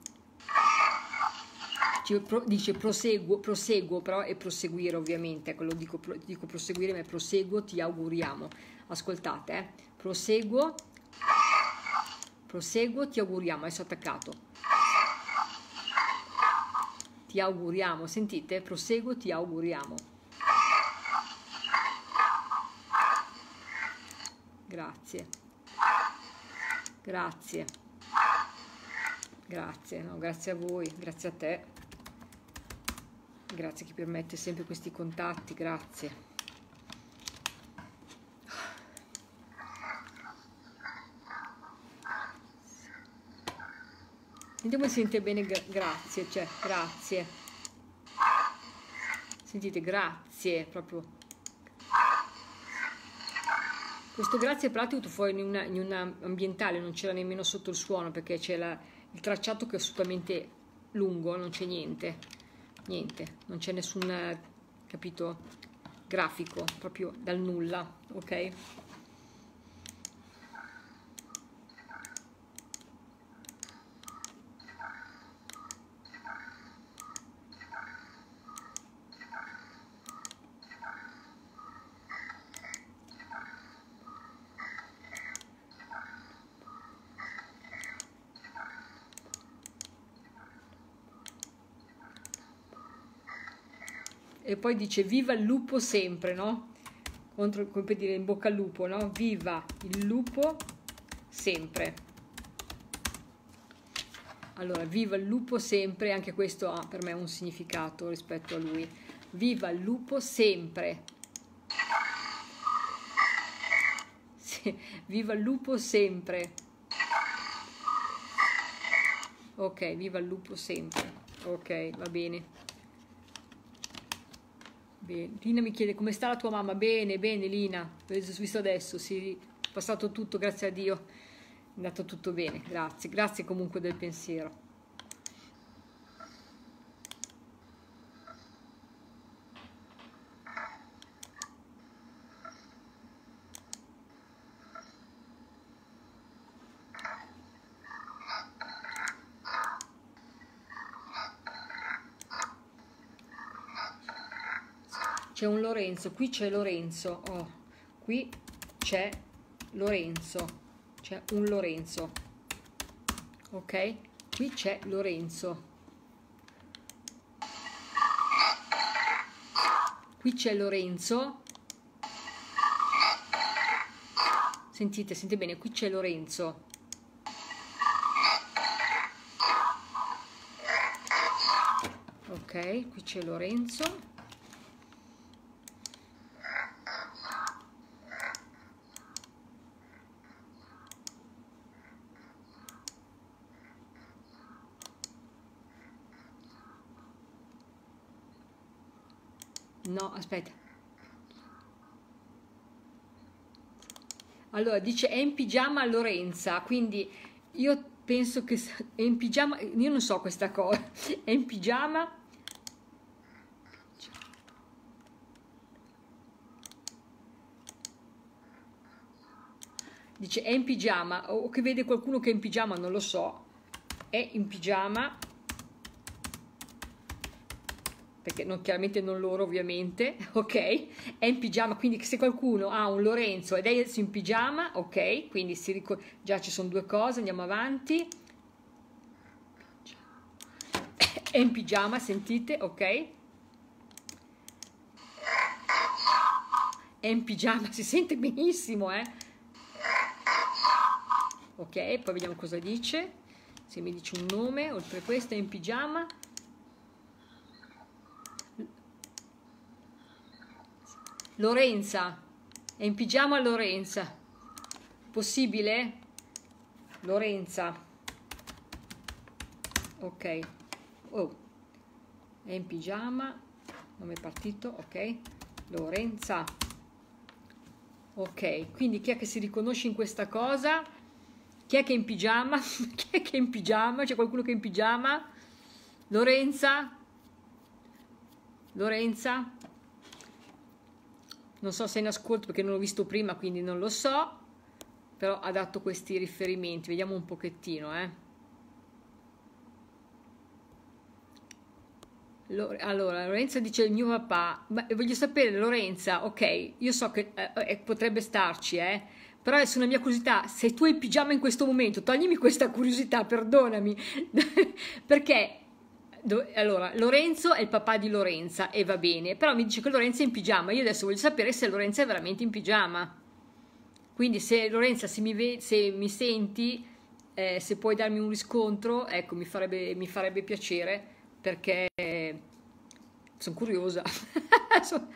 Dice proseguo, proseguo però è proseguire ovviamente. Quello dico, dico proseguire ma proseguo ti auguriamo ascoltate eh? proseguo Proseguo, ti auguriamo, adesso attaccato. Ti auguriamo, sentite? Proseguo, ti auguriamo. Grazie. Grazie. Grazie, no, grazie a voi, grazie a te. Grazie che permette sempre questi contatti, grazie. Sentiamo se sente bene grazie, cioè grazie. Sentite, grazie, proprio. Questo grazie è praticamente fuori in una, in una ambientale, non c'era nemmeno sotto il suono perché c'è il tracciato che è assolutamente lungo, non c'è niente, niente, non c'è nessun, capito, grafico, proprio dal nulla, ok? Poi dice viva il lupo sempre, no? Contro, come per dire in bocca al lupo, no? Viva il lupo sempre. Allora, viva il lupo sempre, anche questo ha per me un significato rispetto a lui. Viva il lupo sempre. Sì, viva il lupo sempre. Ok, viva il lupo sempre. Ok, va bene. Bene. Lina mi chiede come sta la tua mamma. Bene, bene Lina, l'ho visto adesso, sì, è passato tutto, grazie a Dio, è andato tutto bene, grazie, grazie comunque del pensiero. C'è un Lorenzo, qui c'è Lorenzo, oh, qui c'è Lorenzo, c'è un Lorenzo, ok? Qui c'è Lorenzo. Qui c'è Lorenzo. Sentite, sentite bene, qui c'è Lorenzo. Ok, qui c'è Lorenzo. No, aspetta. Allora, dice è in pigiama Lorenza, quindi io penso che è in pigiama, io non so questa cosa, è in pigiama. Dice è in pigiama o che vede qualcuno che è in pigiama non lo so. È in pigiama perché non, chiaramente non loro ovviamente, ok? È in pigiama, quindi se qualcuno ha un Lorenzo ed è in pigiama, ok? Quindi già ci sono due cose, andiamo avanti. È in pigiama, sentite, ok? È in pigiama, si sente benissimo, eh? Ok, poi vediamo cosa dice. Se mi dice un nome, oltre a questo è in pigiama. Lorenza, è in pigiama Lorenza. Possibile? Lorenza. Ok. Oh. È in pigiama. Nome partito, ok. Lorenza. Ok, quindi chi è che si riconosce in questa cosa? Chi è che è in pigiama? chi è che è in pigiama? C'è qualcuno che è in pigiama? Lorenza? Lorenza? Non so se è in ascolto perché non l'ho visto prima quindi non lo so però ha dato questi riferimenti. Vediamo un pochettino eh. allora Lorenza dice il mio papà. Ma voglio sapere Lorenza ok io so che eh, eh, potrebbe starci eh però è una mia curiosità. Se tu hai pigiama in questo momento toglimi questa curiosità perdonami. Perché allora, Lorenzo è il papà di Lorenza e va bene, però mi dice che Lorenzo è in pigiama. Io adesso voglio sapere se Lorenza è veramente in pigiama. Quindi se Lorenza, se mi, ve- se mi senti, eh, se puoi darmi un riscontro, ecco, mi farebbe, mi farebbe piacere perché sono curiosa. sono,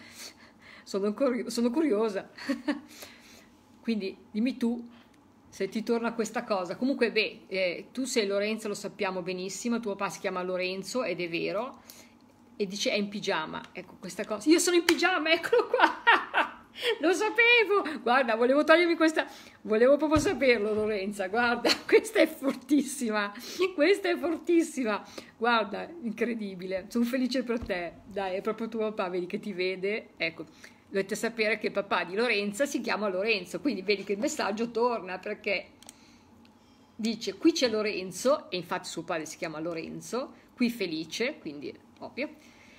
sono, curio- sono curiosa. Quindi dimmi tu se ti torna questa cosa. Comunque, beh, eh, tu sei Lorenzo, lo sappiamo benissimo, tuo papà si chiama Lorenzo ed è vero, e dice è in pigiama. Ecco questa cosa. Io sono in pigiama, eccolo qua! lo sapevo! Guarda, volevo togliermi questa... Volevo proprio saperlo, Lorenza. Guarda, questa è fortissima. Questa è fortissima. Guarda, incredibile. Sono felice per te. Dai, è proprio tuo papà, vedi che ti vede. Ecco dovete sapere che il papà di Lorenza si chiama Lorenzo, quindi vedi che il messaggio torna perché dice qui c'è Lorenzo, e infatti suo padre si chiama Lorenzo, qui Felice, quindi ovvio,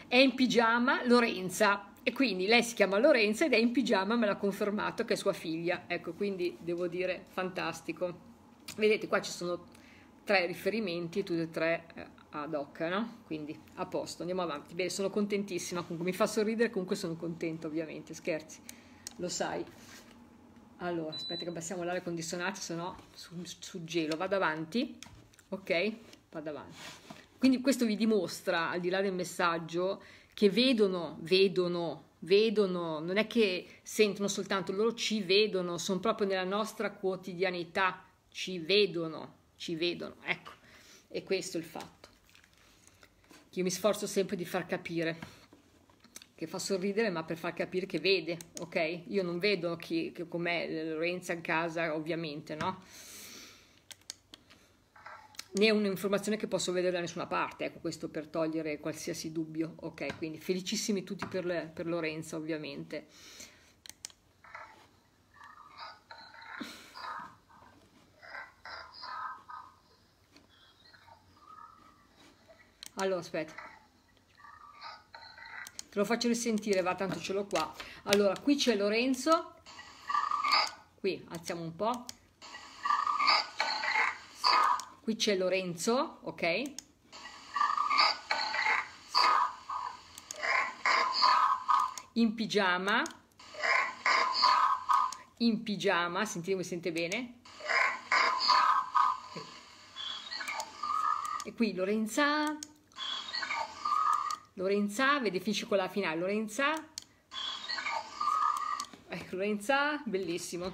è in pigiama Lorenza, e quindi lei si chiama Lorenza ed è in pigiama, me l'ha confermato che è sua figlia, ecco, quindi devo dire fantastico. Vedete, qua ci sono tre riferimenti, tutti e tre eh, ad hoc, no? Quindi a posto, andiamo avanti. Bene, sono contentissima, comunque mi fa sorridere, comunque sono contenta ovviamente, scherzi, lo sai. Allora, aspetta che abbassiamo l'aria condizionata, se no sul gelo, vado avanti, ok? Vado avanti. Quindi questo vi dimostra, al di là del messaggio, che vedono, vedono, vedono, non è che sentono soltanto, loro ci vedono, sono proprio nella nostra quotidianità, ci vedono, ci vedono, ecco, e questo è il fatto io mi sforzo sempre di far capire, che fa sorridere ma per far capire che vede, ok? Io non vedo chi, che com'è Lorenza in casa ovviamente, no? Né un'informazione che posso vedere da nessuna parte, ecco questo per togliere qualsiasi dubbio, ok? Quindi felicissimi tutti per, per Lorenza ovviamente. Allora, aspetta. lo faccio risentire, va, tanto ce l'ho qua. Allora, qui c'è Lorenzo, qui alziamo un po', qui c'è Lorenzo, ok? In pigiama, in pigiama, sentite come sente bene? E qui Lorenza, Lorenza, vede finisce con la finale, Lorenza, ecco Lorenza, bellissimo,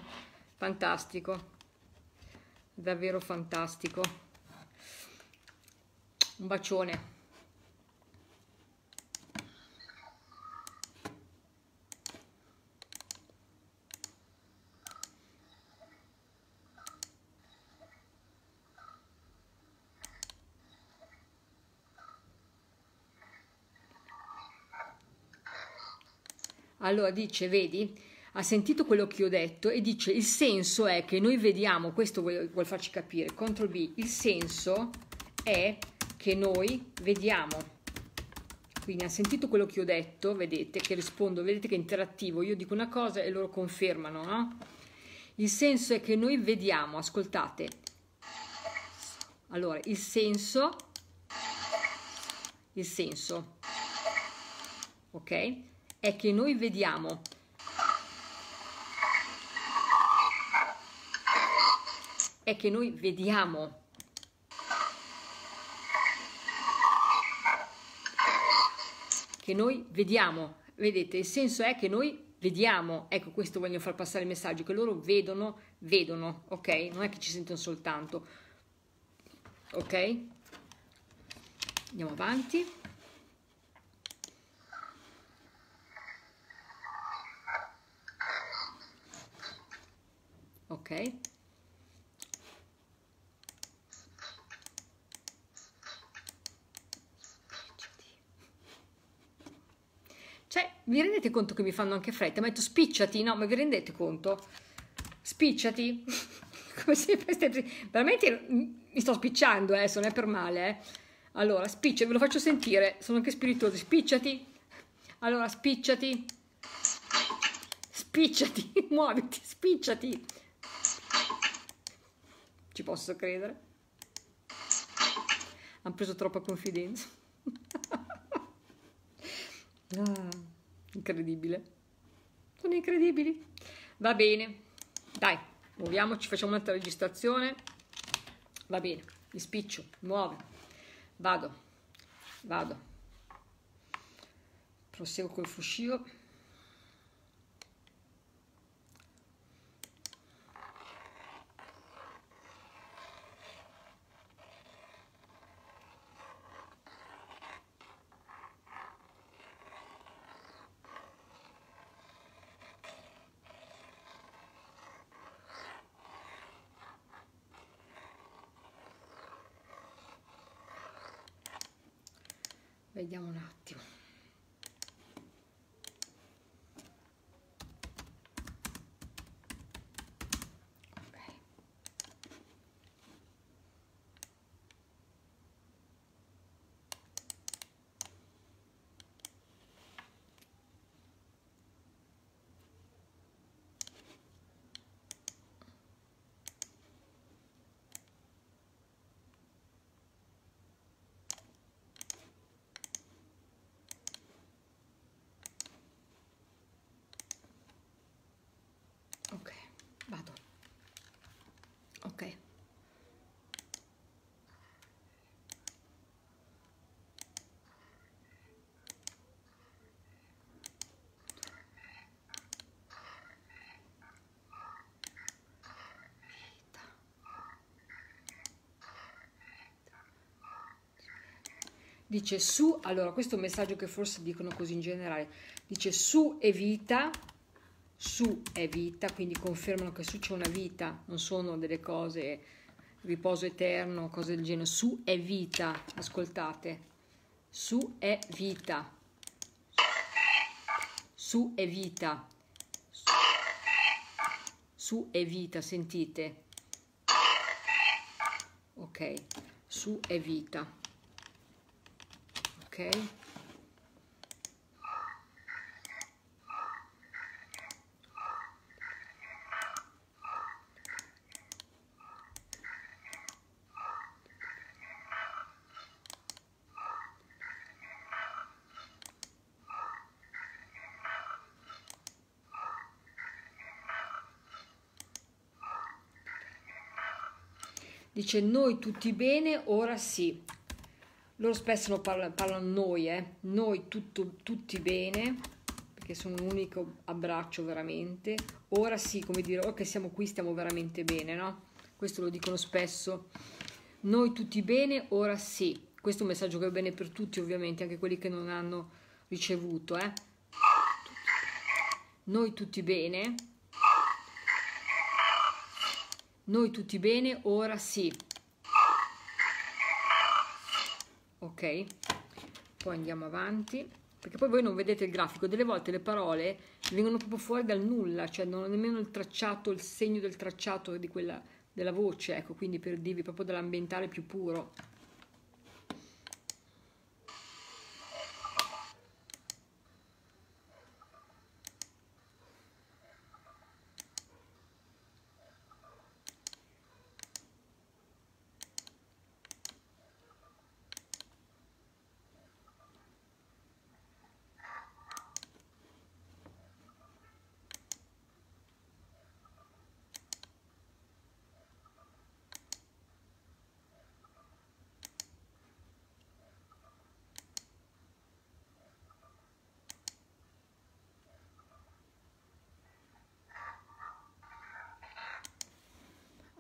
fantastico, davvero fantastico, un bacione. Allora dice, vedi, ha sentito quello che ho detto e dice il senso è che noi vediamo, questo vuol, vuol farci capire, CTRL B, il senso è che noi vediamo. Quindi ha sentito quello che ho detto, vedete che rispondo, vedete che è interattivo, io dico una cosa e loro confermano, no? Il senso è che noi vediamo, ascoltate. Allora, il senso, il senso, ok? È che noi vediamo è che noi vediamo che noi vediamo. Vedete il senso è che noi vediamo. Ecco questo voglio far passare il messaggio che loro vedono vedono ok? Non è che ci sentono soltanto ok? Andiamo avanti ok. Cioè vi rendete conto che mi fanno anche fretta? Ma detto spicciati no ma vi rendete conto? Spicciati. Come se veramente mi sto spicciando eh, non è per male eh. allora spiccia ve lo faccio sentire. Sono anche spiritosi. Spicciati. Allora spicciati. Spicciati. Muoviti spicciati ci posso credere. Hanno preso troppa confidenza. ah, incredibile. Sono incredibili. Va bene. Dai, muoviamoci, facciamo un'altra registrazione. Va bene, mi spiccio, muovo. Vado, vado. Proseguo col fuscio. vediamo un attimo dice su, allora questo è un messaggio che forse dicono così in generale, dice su è vita, su è vita, quindi confermano che su c'è una vita, non sono delle cose, riposo eterno, cose del genere, su è vita, ascoltate, su è vita, su è vita, su è vita, sentite, ok, su è vita. Ok Dice noi tutti bene, ora sì. Loro spesso parlano, parlano noi, eh? Noi tutto, tutti bene, perché sono un unico abbraccio veramente. Ora sì, come dire, ora che siamo qui stiamo veramente bene, no? Questo lo dicono spesso. Noi tutti bene, ora sì. Questo è un messaggio che va bene per tutti, ovviamente, anche quelli che non hanno ricevuto, eh? Noi tutti bene, noi tutti bene, ora sì. Ok, poi andiamo avanti, perché poi voi non vedete il grafico, delle volte le parole vengono proprio fuori dal nulla, cioè non ho nemmeno il tracciato, il segno del tracciato di quella, della voce, ecco, quindi per dirvi proprio dell'ambientale più puro.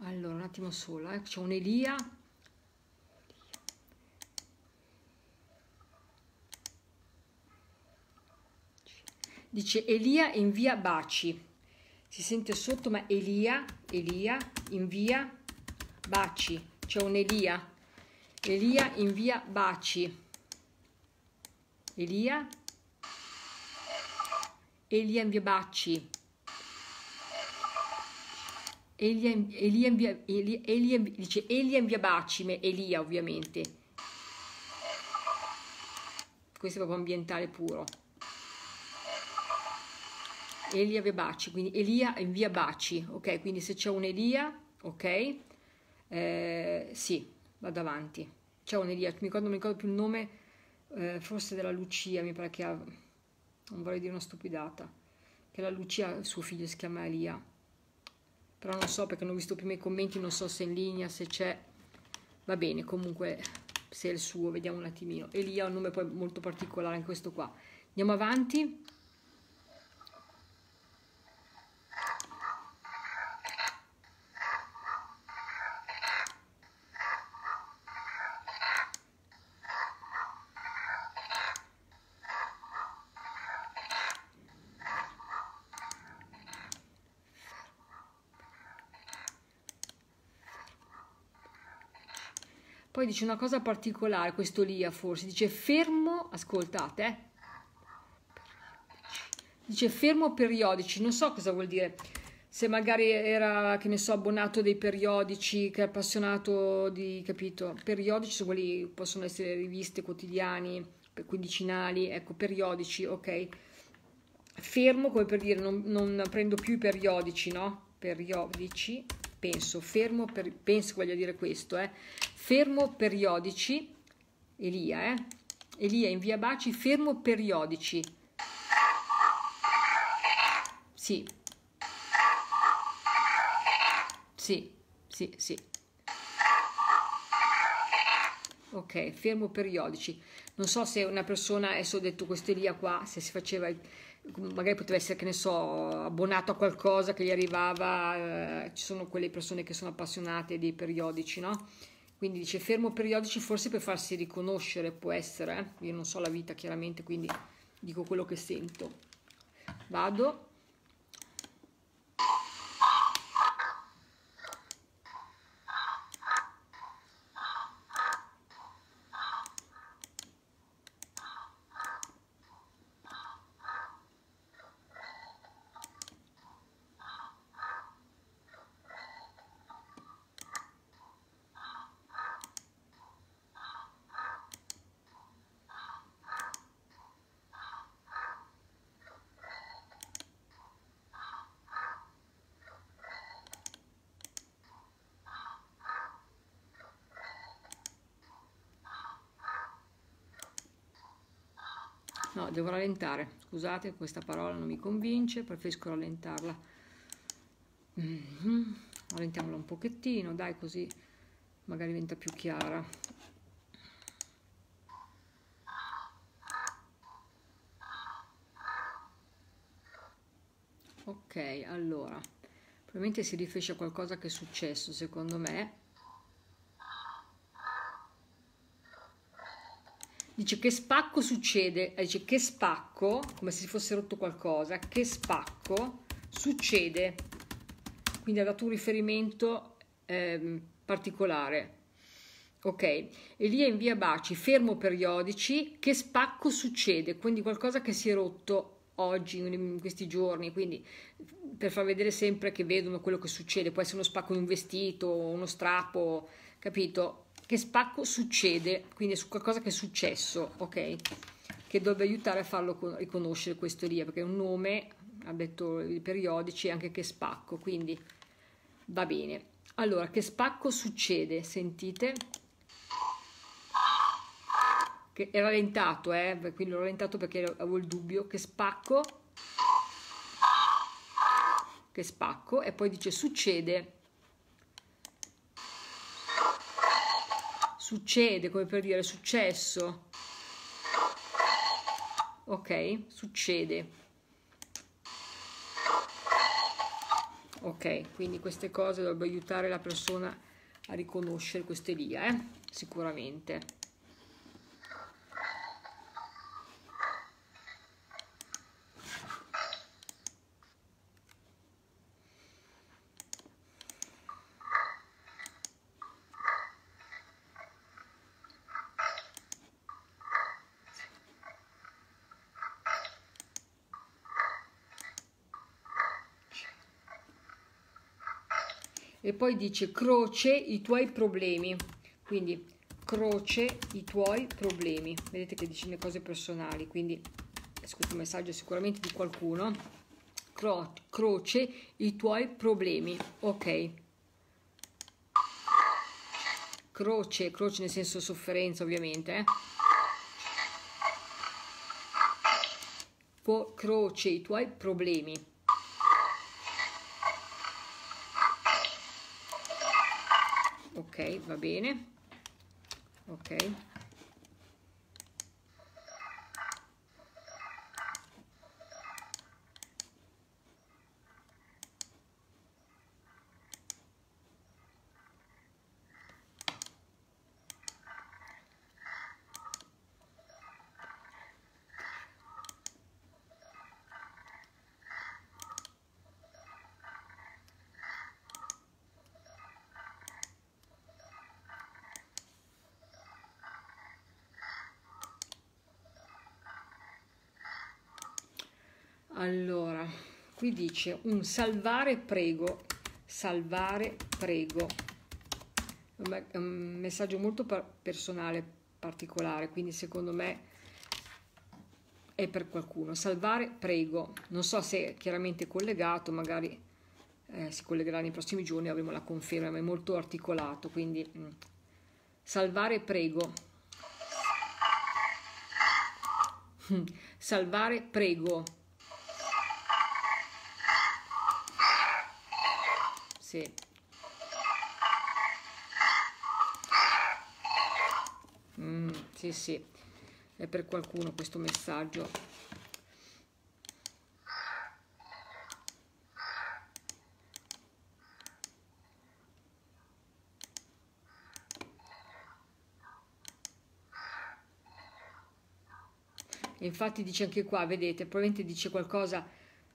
Allora, un attimo solo, eh. c'è un Elia. Dice Elia invia baci. Si sente sotto, ma Elia, Elia invia baci. C'è un Elia. Elia invia baci. Elia. Elia invia baci. Elia, Elia, invia, Elia, Elia, dice Elia invia baci, Elia ovviamente. Questo è proprio ambientale puro. Elia invia baci, quindi Elia invia baci, ok? Quindi se c'è un Elia, ok? Eh, sì, vado avanti. C'è un Elia, mi ricordo, non mi ricordo più il nome, eh, forse della Lucia, mi pare che ha, non vorrei dire una stupidata, che la Lucia, suo figlio si chiama Elia però non so perché non ho visto più i commenti, non so se è in linea, se c'è, va bene, comunque se è il suo, vediamo un attimino. Elia ha un nome poi molto particolare in questo qua. Andiamo avanti. Poi dice una cosa particolare, questo lì forse, dice fermo, ascoltate, eh. dice fermo periodici, non so cosa vuol dire, se magari era, che ne so, abbonato dei periodici, che è appassionato di, capito, periodici sono quelli, possono essere riviste quotidiani, quindicinali, ecco, periodici, ok. Fermo come per dire non, non prendo più i periodici, no? Periodici, penso, fermo, per, penso voglia dire questo, eh fermo periodici, Elia, eh? Elia in via Baci, fermo periodici. Sì. Sì, sì, sì. Ok, fermo periodici. Non so se una persona, adesso ho detto questo Elia qua, se si faceva, magari poteva essere, che ne so, abbonato a qualcosa che gli arrivava, eh, ci sono quelle persone che sono appassionate dei periodici, no? Quindi dice fermo periodici forse per farsi riconoscere, può essere, eh? io non so la vita chiaramente, quindi dico quello che sento. Vado. no devo rallentare scusate questa parola non mi convince preferisco rallentarla mm -hmm. rallentiamola un pochettino dai così magari diventa più chiara. Ok, allora, probabilmente si riferisce a qualcosa che è successo, secondo me. Dice che spacco succede, eh, dice che spacco, come se si fosse rotto qualcosa, che spacco succede. Quindi ha dato un riferimento eh, particolare. Ok, Elia invia baci, fermo periodici, che spacco succede, quindi qualcosa che si è rotto oggi, in questi giorni, quindi per far vedere sempre che vedono quello che succede, può essere uno spacco in un vestito, uno strappo, capito? Che spacco succede, quindi è su qualcosa che è successo, ok? Che dovrebbe aiutare a farlo riconoscere questo lì, perché è un nome, ha detto i periodici, anche che spacco, quindi va bene. Allora, che spacco succede? Sentite? che è rallentato, eh? quindi l'ho rallentato perché avevo il dubbio, che spacco, che spacco, e poi dice succede, succede, come per dire successo, ok, succede. Ok, quindi queste cose dovrebbero aiutare la persona a riconoscere queste lì, eh? sicuramente. Poi dice croce i tuoi problemi. Quindi croce i tuoi problemi. Vedete che dice le cose personali quindi questo messaggio è sicuramente di qualcuno. Cro croce i tuoi problemi. Ok. Croce croce nel senso sofferenza ovviamente eh? croce i tuoi problemi ok va bene. Ok Allora, qui dice un salvare prego, salvare prego. È un messaggio molto personale, particolare, quindi secondo me è per qualcuno. Salvare prego, non so se è chiaramente collegato, magari eh, si collegherà nei prossimi giorni, avremo la conferma, ma è molto articolato, quindi. Mm. salvare prego. Salvare prego. Sì. Mm, sì, sì, è per qualcuno questo messaggio. infatti dice anche qua, vedete, probabilmente dice qualcosa,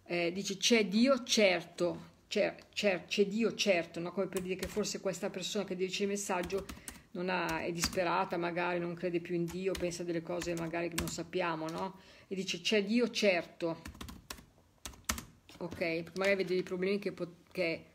eh, dice c'è Dio certo, c'è, c'è, c'è Dio certo, no? come per dire che forse questa persona che dice il messaggio ha, è disperata, magari non crede più in Dio, pensa delle cose magari che non sappiamo, no? E dice c'è Dio certo, ok? Magari vede dei problemi che, che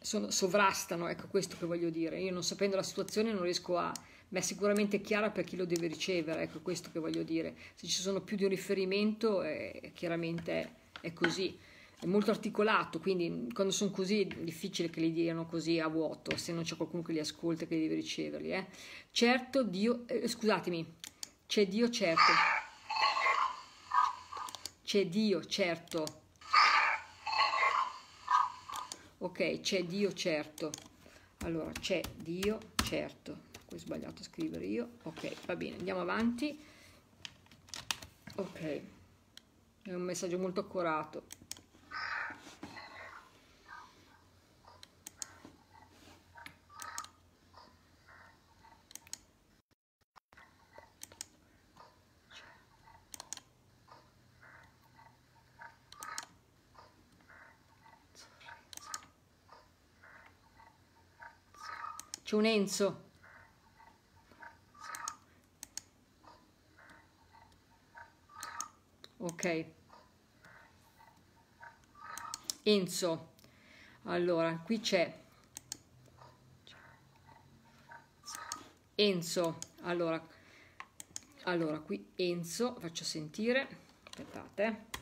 sono, sovrastano, ecco questo che voglio dire. Io non sapendo la situazione non riesco a... ma è sicuramente chiara per chi lo deve ricevere, ecco questo che voglio dire. Se ci sono più di un riferimento, eh, chiaramente è, è così è molto articolato, quindi quando sono così è difficile che li diano così a vuoto, se non c'è qualcuno che li ascolta che deve riceverli. Eh. Certo, Dio, eh, scusatemi, c'è Dio certo. C'è Dio certo. Ok, c'è Dio certo. Allora, c'è Dio certo ho sbagliato a scrivere io ok va bene andiamo avanti ok è un messaggio molto accorato C'è un Enzo. Ok. Enzo. Allora, qui c'è Enzo. Allora, allora, qui Enzo, faccio sentire. Aspettate.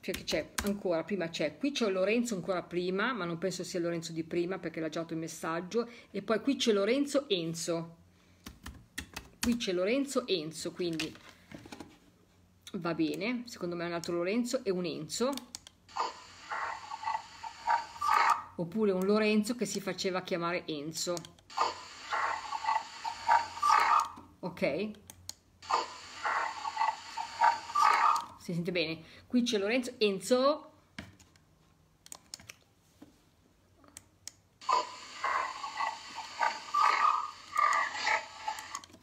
Perché c'è ancora, prima c'è, qui c'è Lorenzo ancora prima, ma non penso sia Lorenzo di prima perché l'ha già dato il messaggio, e poi qui c'è Lorenzo Enzo, qui c'è Lorenzo Enzo, quindi va bene, secondo me è un altro Lorenzo e un Enzo, oppure un Lorenzo che si faceva chiamare Enzo, ok? Si sente bene? Qui c'è Lorenzo, Enzo.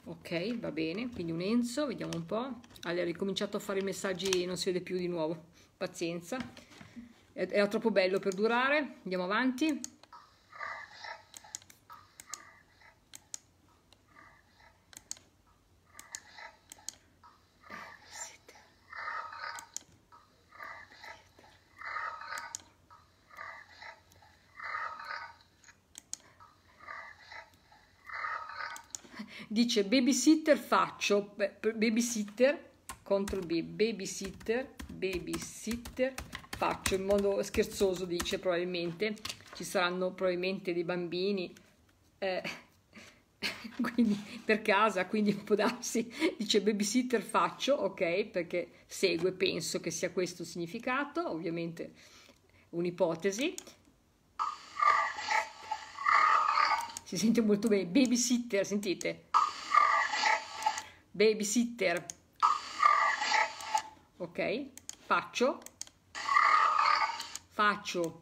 Ok, va bene, quindi un Enzo, vediamo un po'. Allora, ha ricominciato a fare i messaggi, non si vede più di nuovo. Pazienza. Era troppo bello per durare. Andiamo avanti. Dice babysitter faccio, babysitter, contro B, babysitter, babysitter faccio in modo scherzoso dice probabilmente, ci saranno probabilmente dei bambini eh, quindi per casa, quindi può darsi, dice babysitter faccio, ok, perché segue, penso che sia questo il significato, ovviamente un'ipotesi, si sente molto bene, babysitter, sentite? Babysitter. Ok? Faccio. Faccio.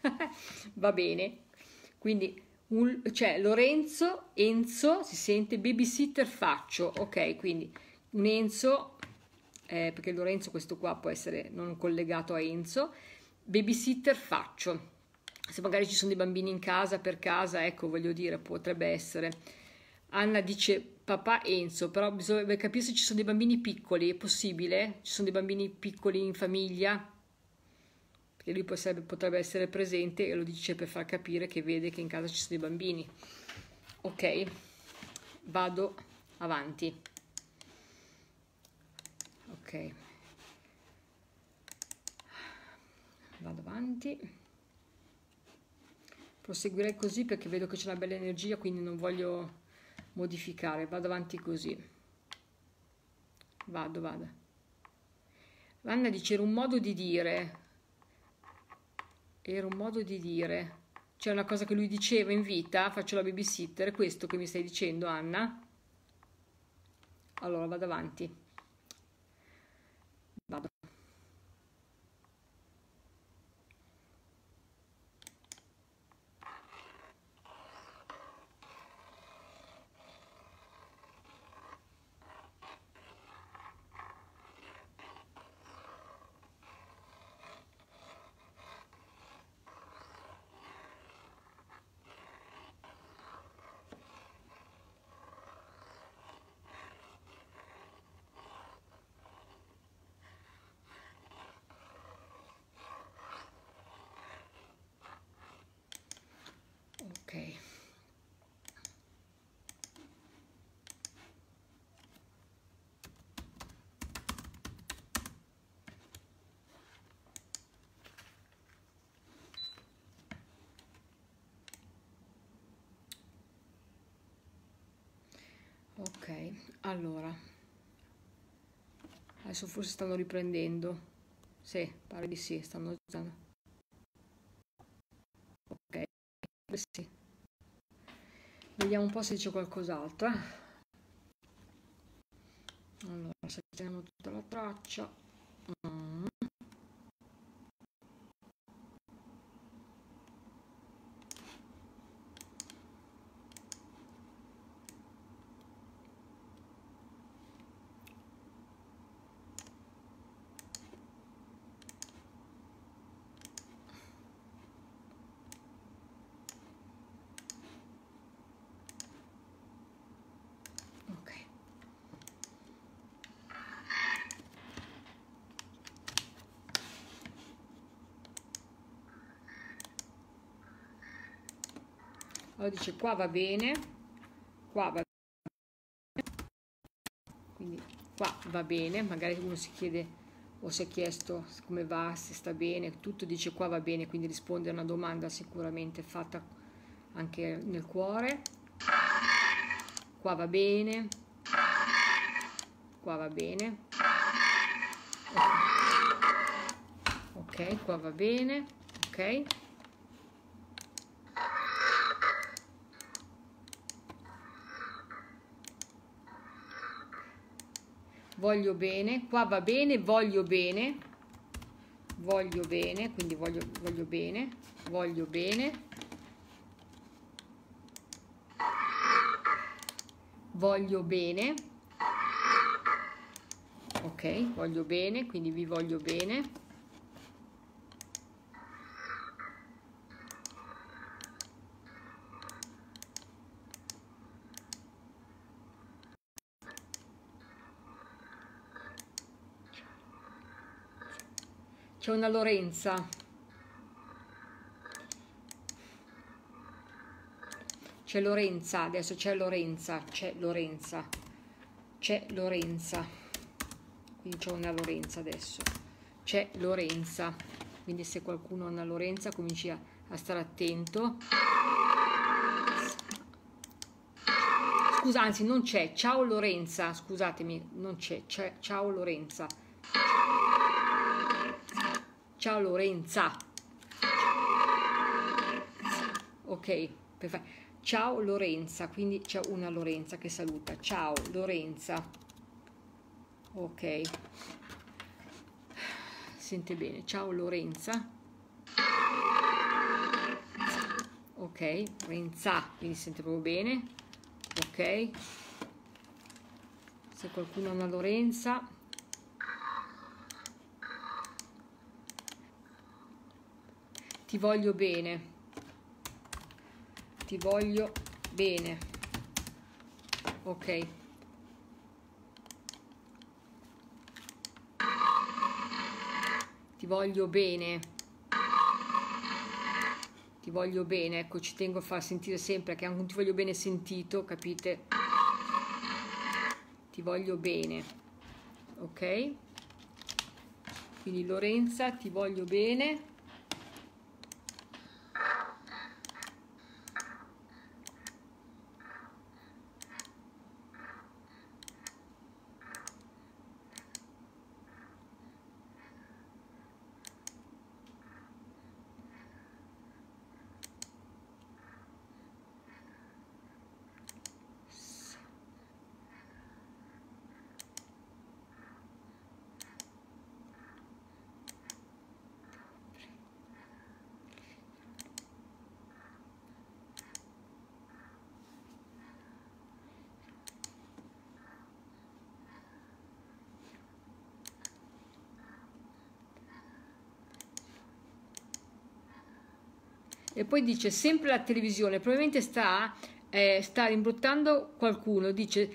Va bene. Quindi un, cioè Lorenzo, Enzo, si sente babysitter faccio. Ok, quindi un Enzo, eh, perché Lorenzo questo qua può essere non collegato a Enzo, babysitter faccio se magari ci sono dei bambini in casa, per casa, ecco, voglio dire, potrebbe essere. Anna dice papà Enzo, però bisogna capire se ci sono dei bambini piccoli, è possibile? Ci sono dei bambini piccoli in famiglia? Perché lui potrebbe, potrebbe essere presente e lo dice per far capire che vede che in casa ci sono dei bambini. Ok, vado avanti. Ok, vado avanti proseguirei così perché vedo che c'è una bella energia quindi non voglio modificare. Vado avanti così. Vado vado. Vanna dice era un modo di dire. Era un modo di dire. C'è una cosa che lui diceva in vita faccio la babysitter questo che mi stai dicendo Anna? Allora vado avanti vado ok allora Adesso forse stanno riprendendo. Sì, pare di sì, stanno... Ok, sì. Vediamo un po' se c'è qualcos'altro. Eh. Allora, selezioniamo tutta la traccia. Mm. Allora dice qua va bene qua va bene. Quindi qua va bene magari uno si chiede o si è chiesto come va se sta bene tutto dice qua va bene quindi risponde a una domanda sicuramente fatta anche nel cuore. Qua va bene. Qua va bene. Ok qua va bene ok voglio bene, qua va bene, voglio bene, voglio bene, quindi voglio, voglio bene, voglio bene, voglio bene, ok, voglio bene, quindi vi voglio bene. C'è una Lorenza. C'è Lorenza, adesso c'è Lorenza, c'è Lorenza, c'è Lorenza. Quindi c'è una Lorenza adesso. C'è Lorenza. Quindi se qualcuno ha una Lorenza cominci a, a stare attento. Scusa, anzi non c'è. Ciao Lorenza, scusatemi, non c'è. Ciao Lorenza Ciao Lorenza. Ok, perfetto. Ciao Lorenza, quindi c'è una Lorenza che saluta. Ciao Lorenza. Ok. Sente bene. Ciao Lorenza. Ok, Renza, quindi sente proprio bene. Ok. Se qualcuno ha una Lorenza, ti voglio bene. Ti voglio bene. Ok. Ti voglio bene. Ti voglio bene. Ecco ci tengo a far sentire sempre che anche un ti voglio bene sentito capite? Ti voglio bene. Ok? Quindi Lorenza ti voglio bene e poi dice sempre la televisione, probabilmente sta, eh, sta rimbrottando qualcuno, dice,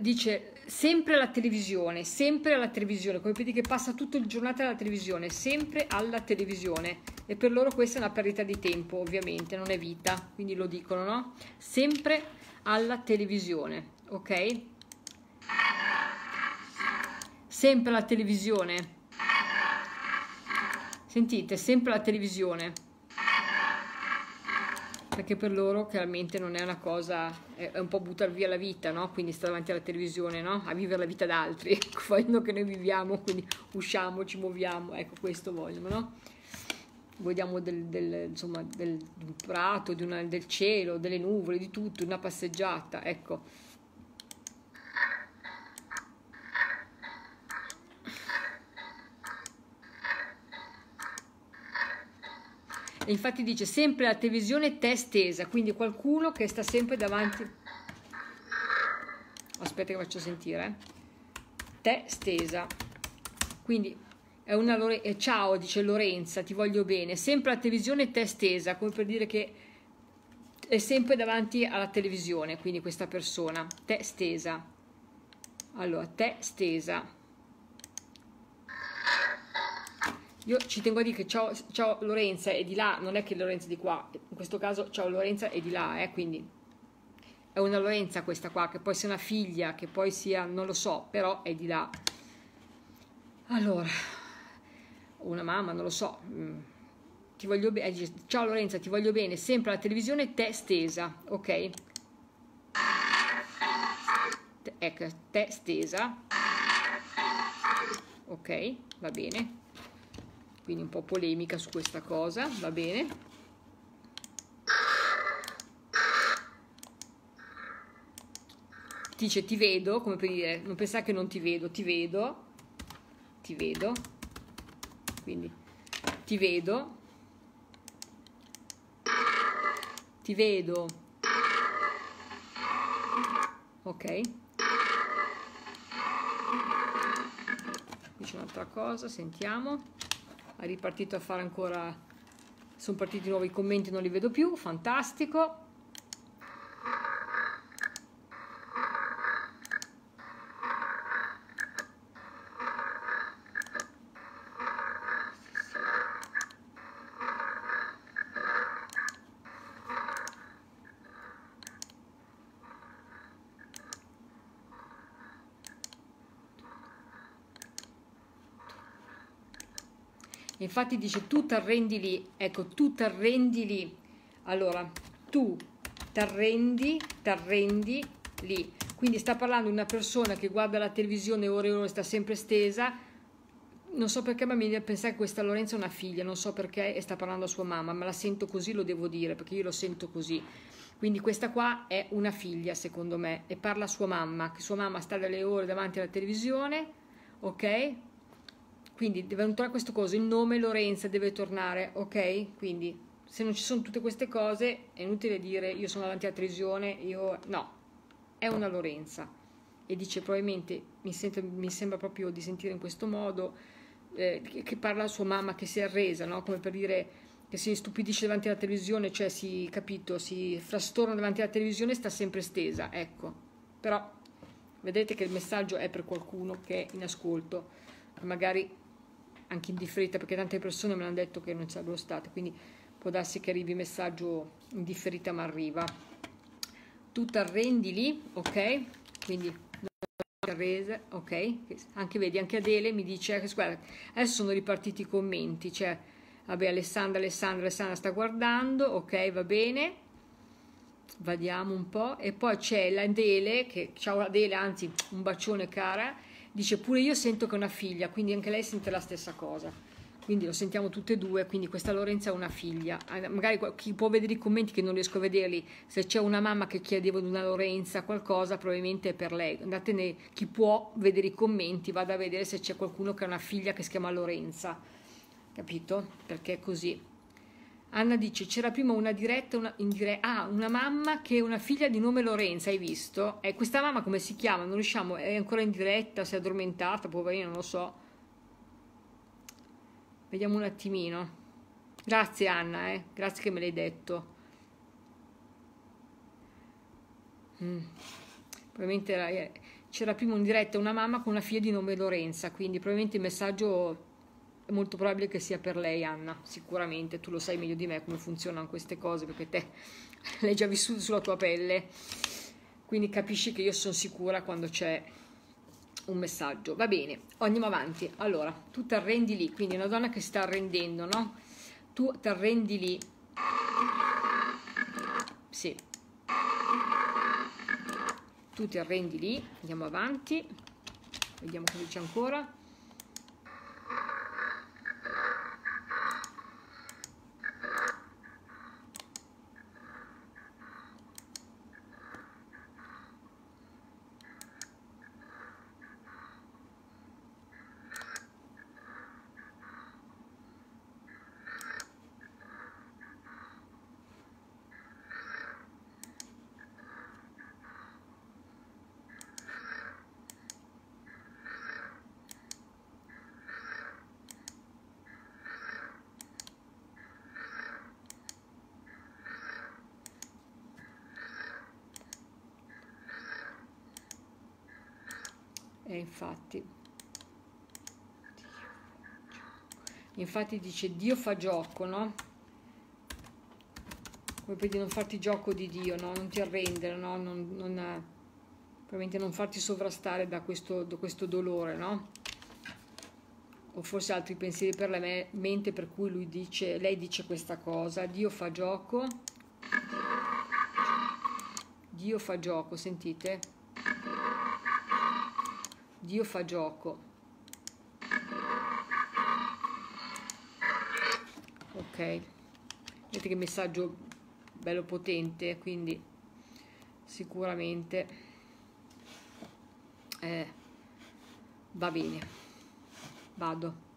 dice sempre la televisione, sempre alla televisione, come dire che passa tutto il giornata alla televisione, sempre alla televisione e per loro questa è una perdita di tempo ovviamente, non è vita, quindi lo dicono, no? Sempre alla televisione, ok? Sempre alla televisione. Sentite, sempre la televisione perché per loro chiaramente non è una cosa, è un po' buttare via la vita, no? Quindi sta davanti alla televisione, no? A vivere la vita d'altri, vogliono che noi viviamo, quindi usciamo, ci muoviamo, ecco questo vogliono, no? Vogliamo del, del, insomma, del, un prato, una, del cielo, delle nuvole, di tutto, una passeggiata, ecco infatti dice sempre la televisione te stesa, quindi qualcuno che sta sempre davanti. Aspetta che faccio sentire. Eh. Te stesa. Quindi è una Lore... eh, ciao, dice Lorenza, ti voglio bene. Sempre la televisione te stesa, come per dire che è sempre davanti alla televisione, quindi questa persona, te stesa. Allora, te stesa Io ci tengo a dire che ciao, ciao Lorenza è di là, non è che Lorenza è di qua, in questo caso ciao Lorenza è di là, eh, quindi è una Lorenza questa qua, che poi sia una figlia, che poi sia, non lo so, però è di là. Allora, una mamma, non lo so, mm, ti voglio bene, eh, ciao Lorenza, ti voglio bene, sempre alla televisione te stesa, ok? Ecco, te stesa, ok, va bene quindi un po' polemica su questa cosa, va bene. Dice ti vedo, come per dire, non pensare che non ti vedo, ti vedo, ti vedo, quindi ti vedo, ti vedo, ok? Dice un'altra cosa, sentiamo ripartito a fare ancora sono partiti nuovi commenti non li vedo più fantastico infatti dice tu t'arrendi lì, ecco tu t'arrendi lì, allora tu t'arrendi, t'arrendi lì, quindi sta parlando di una persona che guarda la televisione ore e ore, sta sempre stesa, non so perché ma mi viene a pensare che questa Lorenza è una figlia, non so perché e sta parlando a sua mamma, ma la sento così, lo devo dire, perché io lo sento così. Quindi questa qua è una figlia, secondo me, e parla a sua mamma, che sua mamma sta delle ore davanti alla televisione, ok? Quindi deve entrare questo coso, il nome Lorenza deve tornare, ok? Quindi se non ci sono tutte queste cose è inutile dire io sono davanti alla televisione, io no, è una Lorenza e dice probabilmente mi, sento, mi sembra proprio di sentire in questo modo eh, che parla a sua mamma che si è arresa, no? come per dire che si stupidisce davanti alla televisione, cioè si, capito, si frastorna davanti alla televisione e sta sempre stesa, ecco. Però vedete che il messaggio è per qualcuno che è in ascolto, magari anche in differita perché tante persone me hanno detto che non sarebbero state, quindi può darsi che arrivi messaggio in differita ma arriva. Tu arrendi lì, ok? Quindi rese, ok? Anche vedi, anche Adele mi dice, guarda, adesso sono ripartiti i commenti, cioè, vabbè, Alessandra, Alessandra, Alessandra sta guardando, ok, va bene, vediamo un po', e poi c'è l'Adele, che, ciao Adele, anzi, un bacione cara, dice pure io sento che è una figlia, quindi anche lei sente la stessa cosa. Quindi lo sentiamo tutte e due, quindi questa Lorenza è una figlia. Ah, magari chi può vedere i commenti che non riesco a vederli, se c'è una mamma che chiedeva di una Lorenza qualcosa, probabilmente è per lei. Andatene, chi può vedere i commenti, vada a vedere se c'è qualcuno che ha una figlia che si chiama Lorenza. Capito? Perché è così. Anna dice c'era prima una diretta, una, dire- ah, una mamma che è una figlia di nome Lorenza, hai visto? E questa mamma come si chiama? Non riusciamo, è ancora in diretta, si è addormentata, poverina, non lo so. Vediamo un attimino. Grazie Anna, eh. grazie che me l'hai detto. Mm. Probabilmente eh, c'era prima in diretta una mamma con una figlia di nome Lorenza, quindi probabilmente il messaggio è molto probabile che sia per lei, Anna, sicuramente. Tu lo sai meglio di me come funzionano queste cose, perché te l'hai già vissuto sulla tua pelle. Quindi capisci che io sono sicura quando c'è un messaggio. Va bene, andiamo avanti. Allora, tu ti arrendi lì, quindi una donna che sta arrendendo, no? Tu ti arrendi lì. sì. Tu ti arrendi lì, andiamo avanti, vediamo cosa c'è ancora. Infatti, infatti dice Dio fa gioco, no? Come per non farti gioco di Dio, no? Non ti arrendere, no? Non, non, probabilmente non farti sovrastare da questo, da questo dolore, no? O forse altri pensieri per la mente per cui lui dice, lei dice questa cosa, Dio fa gioco, Dio fa gioco, sentite? Dio fa gioco. Ok, vedete che messaggio bello potente, quindi sicuramente eh, va bene. Vado.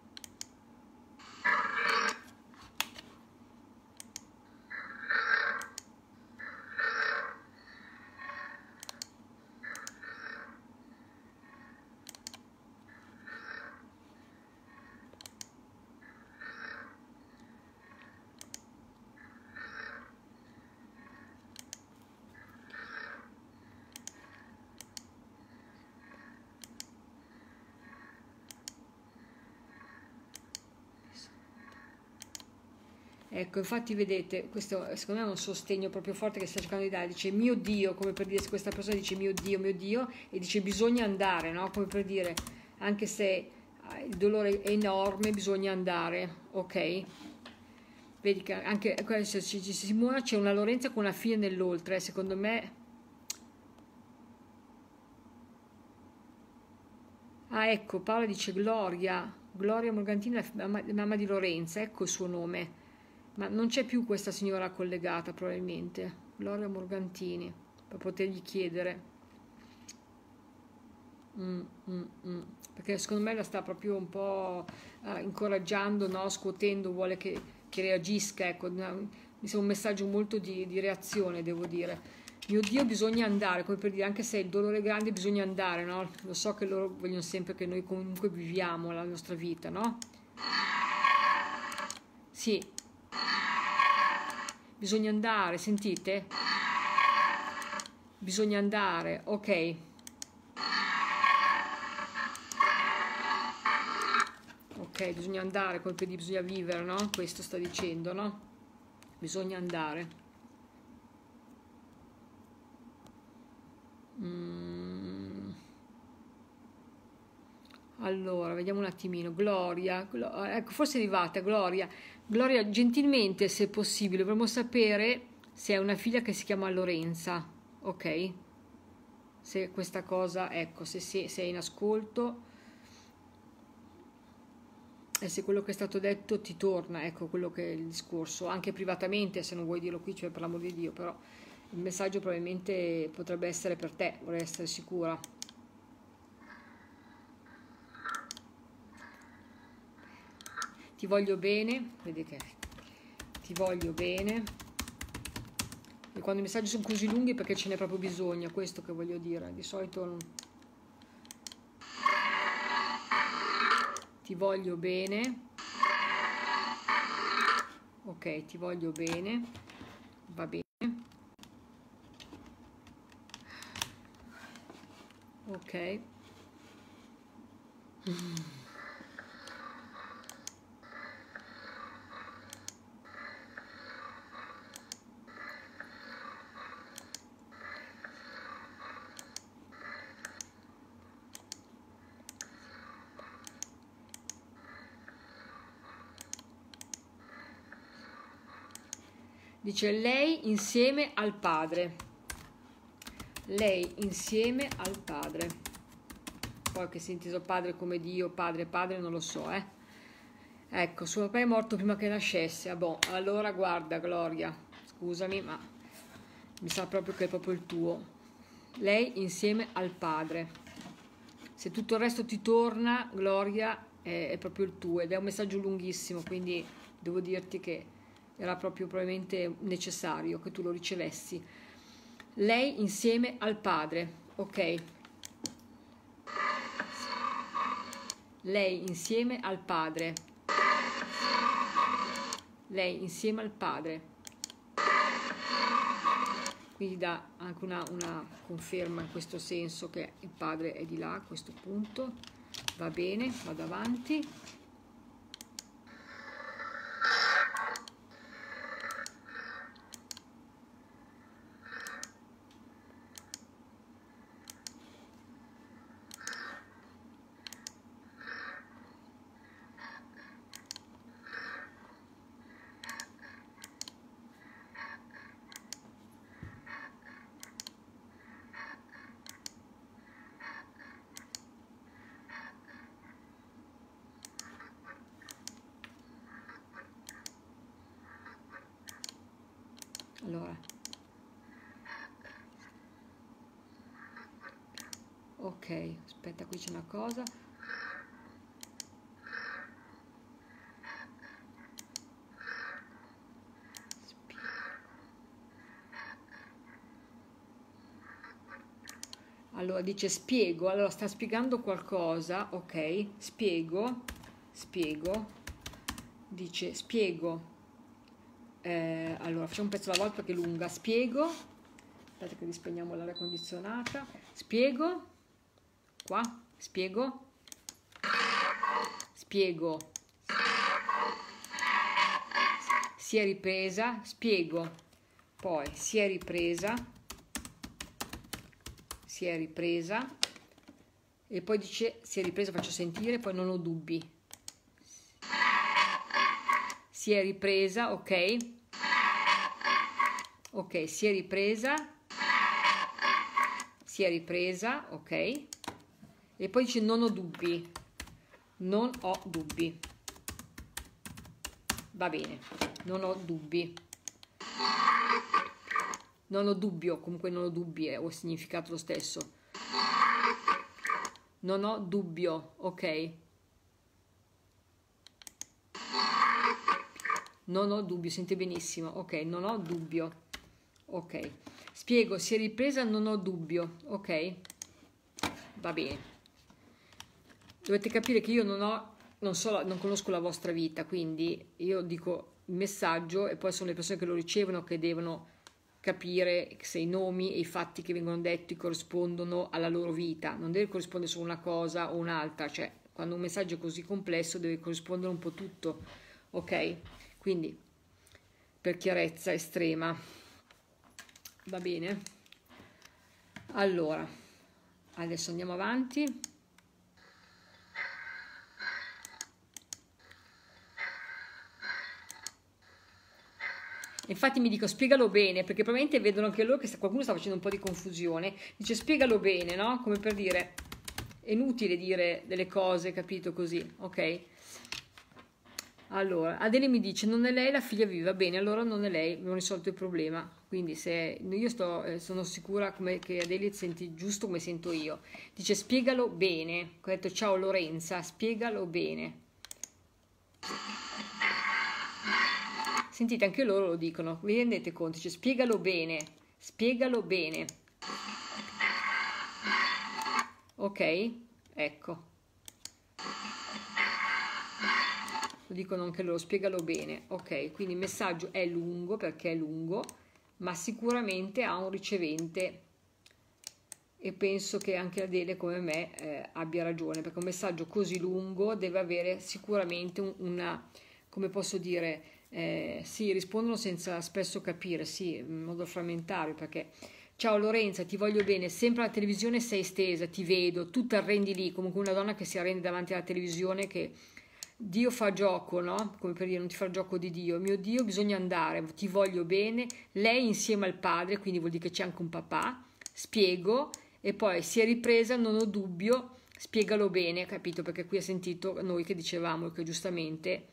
Ecco, infatti vedete, questo secondo me è un sostegno proprio forte che sta cercando di dare, dice mio Dio, come per dire, se questa persona dice mio Dio, mio Dio, e dice bisogna andare, no? Come per dire, anche se eh, il dolore è enorme, bisogna andare, ok? Vedi che anche se ci si muore c'è una Lorenza con una fine nell'oltre, secondo me... Ah, ecco, Paola dice Gloria, Gloria Morgantina, mamma di Lorenza, ecco il suo nome ma non c'è più questa signora collegata probabilmente, Gloria Morgantini, per potergli chiedere. Mm, mm, mm. Perché secondo me la sta proprio un po' uh, incoraggiando, no? scuotendo, vuole che, che reagisca. Ecco. Mi sembra un messaggio molto di, di, reazione, devo dire. Mio Dio, bisogna andare, come per dire, anche se il dolore è grande, bisogna andare, no? Lo so che loro vogliono sempre che noi comunque viviamo la nostra vita, no? Sì, bisogna andare, sentite? Bisogna andare, ok. Ok, bisogna andare, per dire bisogna vivere, no? Questo sta dicendo, no? Bisogna andare. Mm. Allora, vediamo un attimino. Gloria, Glo ecco, forse è arrivata, Gloria. Gloria, gentilmente, se possibile, vorremmo sapere se è una figlia che si chiama Lorenza, ok? Se questa cosa, ecco, se, se, se è in ascolto e se quello che è stato detto ti torna, ecco quello che è il discorso, anche privatamente, se non vuoi dirlo qui, cioè per l'amor di Dio, però il messaggio probabilmente potrebbe essere per te, vorrei essere sicura. Ti voglio bene, vedi che ti voglio bene. E quando i messaggi sono così lunghi perché ce n'è proprio bisogno, questo che voglio dire. Di solito ti voglio bene. Ok, ti voglio bene. Va bene. Ok. Mm. Dice lei insieme al padre. Lei insieme al padre. Poi che si è inteso padre come Dio, padre, padre, non lo so, eh. Ecco, suo papà è morto prima che nascesse. Ah, boh, allora guarda, Gloria, scusami, ma mi sa proprio che è proprio il tuo. Lei insieme al padre. Se tutto il resto ti torna, Gloria, è, è proprio il tuo ed è un messaggio lunghissimo, quindi devo dirti che era proprio probabilmente necessario che tu lo ricevessi. Lei insieme al padre, ok? Lei insieme al padre. Lei insieme al padre. Quindi dà anche una, una conferma in questo senso che il padre è di là a questo punto. Va bene, vado avanti. allora ok aspetta qui c'è una cosa. Allora dice spiego. Allora sta spiegando qualcosa ok? Spiego spiego. Dice spiego. Eh, allora facciamo un pezzo alla volta perché è lunga. Spiego. Aspetta che rispegniamo l'aria condizionata. Spiego qua spiego. Spiego. Si è ripresa spiego. Poi si è ripresa si è ripresa. E poi dice si è ripresa faccio sentire poi non ho dubbi. Si è ripresa ok. Ok si è ripresa. Si è ripresa ok e poi dice non ho dubbi. Non ho dubbi. Va bene. Non ho dubbi. Non ho dubbio. Comunque non ho dubbi eh, ho significato lo stesso. Non ho dubbio. Ok. Non ho dubbio. Sente benissimo. Ok. Non ho dubbio. Ok. Spiego. Si è ripresa. Non ho dubbio. Ok. Va bene dovete capire che io non ho non, so, non conosco la vostra vita quindi io dico il messaggio e poi sono le persone che lo ricevono che devono capire se i nomi e i fatti che vengono detti corrispondono alla loro vita. Non deve corrispondere solo una cosa o un'altra cioè quando un messaggio è così complesso deve corrispondere un po' tutto ok? Quindi per chiarezza estrema. Va bene? Allora adesso andiamo avanti Infatti mi dico spiegalo bene, perché probabilmente vedono anche loro che qualcuno sta facendo un po' di confusione. Dice spiegalo bene, no? Come per dire, è inutile dire delle cose, capito così, ok? Allora, Adele mi dice non è lei la figlia viva, bene, allora non è lei, abbiamo risolto il problema. Quindi se io sto, eh, sono sicura come, che Adele senti giusto come sento io. Dice spiegalo bene. Ho detto ciao Lorenza, spiegalo bene. Sentite, anche loro lo dicono, vi rendete conto? Dice spiegalo bene, spiegalo bene. Ok? Ecco. lo dicono anche loro, spiegalo bene, ok, quindi il messaggio è lungo perché è lungo, ma sicuramente ha un ricevente e penso che anche Adele come me eh, abbia ragione, perché un messaggio così lungo deve avere sicuramente un, una, come posso dire, eh, sì, rispondono senza spesso capire, sì, in modo frammentario, perché ciao Lorenza, ti voglio bene, sempre alla televisione sei stesa, ti vedo, tu ti arrendi lì, comunque una donna che si arrende davanti alla televisione che Dio fa gioco, no? Come per dire, non ti fa gioco di Dio. Mio Dio, bisogna andare, ti voglio bene. Lei insieme al padre, quindi vuol dire che c'è anche un papà. Spiego e poi si è ripresa, non ho dubbio, spiegalo bene, capito? Perché qui ha sentito noi che dicevamo che giustamente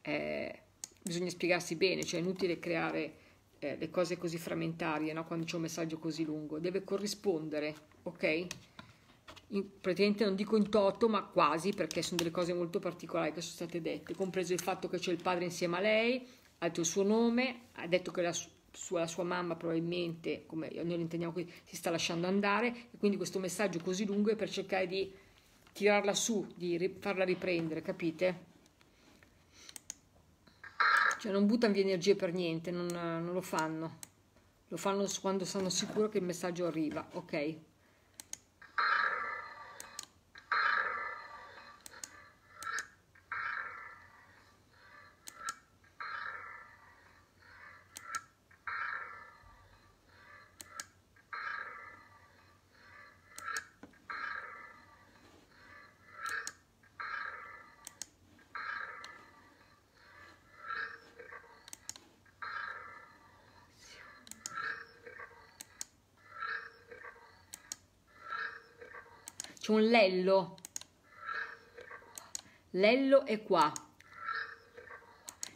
eh, bisogna spiegarsi bene, cioè è inutile creare eh, le cose così frammentarie, no? Quando c'è un messaggio così lungo, deve corrispondere, ok? In, praticamente non dico in toto, ma quasi, perché sono delle cose molto particolari che sono state dette, compreso il fatto che c'è il padre insieme a lei, ha detto il suo nome, ha detto che la sua sua, sua mamma probabilmente, come noi lo intendiamo qui, si sta lasciando andare e quindi questo messaggio così lungo è per cercare di tirarla su, di farla riprendere, capite? Cioè non buttano via energie per niente, non, non lo fanno, lo fanno quando sono sicuro che il messaggio arriva, ok? c'è un lello. Lello è qua.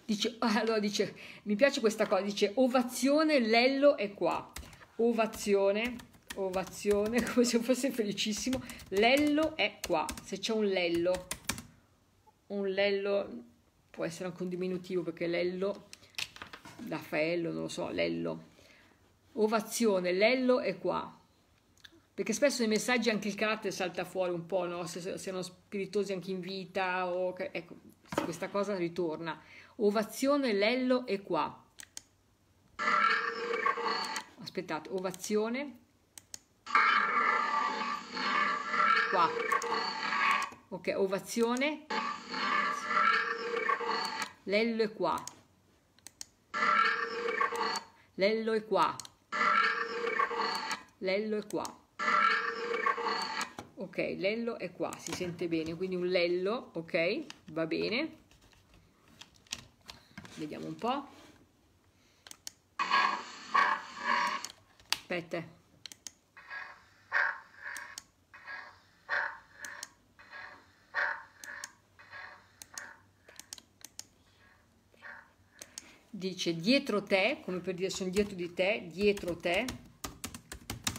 Dice allora dice mi piace questa cosa dice ovazione lello è qua. Ovazione ovazione come se fosse felicissimo. Lello è qua. Se c'è un lello un lello può essere anche un diminutivo perché lello Raffaello non lo so lello. Ovazione lello è qua perché spesso nei messaggi anche il carattere salta fuori un po', no? se, siano spiritosi anche in vita, o, ecco, questa cosa ritorna. Ovazione, lello è qua. Aspettate, ovazione. Qua. Ok, ovazione. Lello è qua. Lello è qua. Lello è qua ok lello è qua si sente bene quindi un lello ok va bene. Vediamo un po. Aspetta. Dice dietro te come per dire sono dietro di te dietro te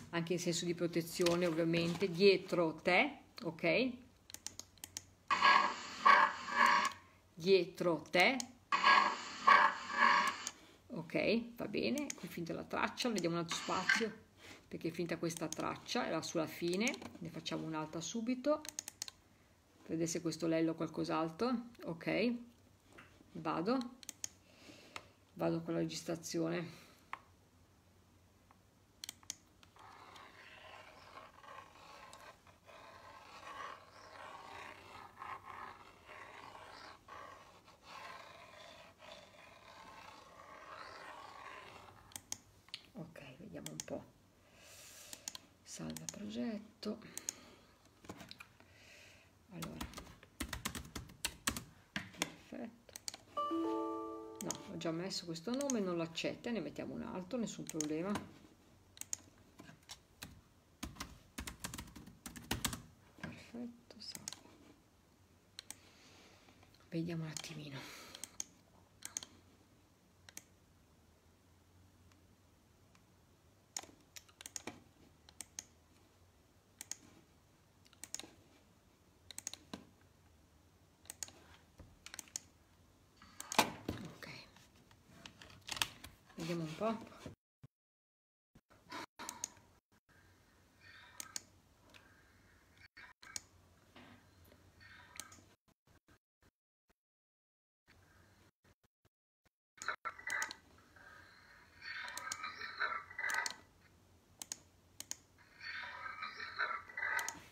anche in senso di protezione ovviamente, dietro te, ok? Dietro te, ok, va bene, qui è finita la traccia, vediamo un altro spazio, perché è finita questa traccia, era sulla fine, ne facciamo un'altra subito, per vedere se questo lello o qualcos'altro, ok, vado, vado con la registrazione. progetto allora perfetto no ho già messo questo nome non lo accetta ne mettiamo un altro nessun problema. Perfetto salvo vediamo un attimino Vediamo un po'.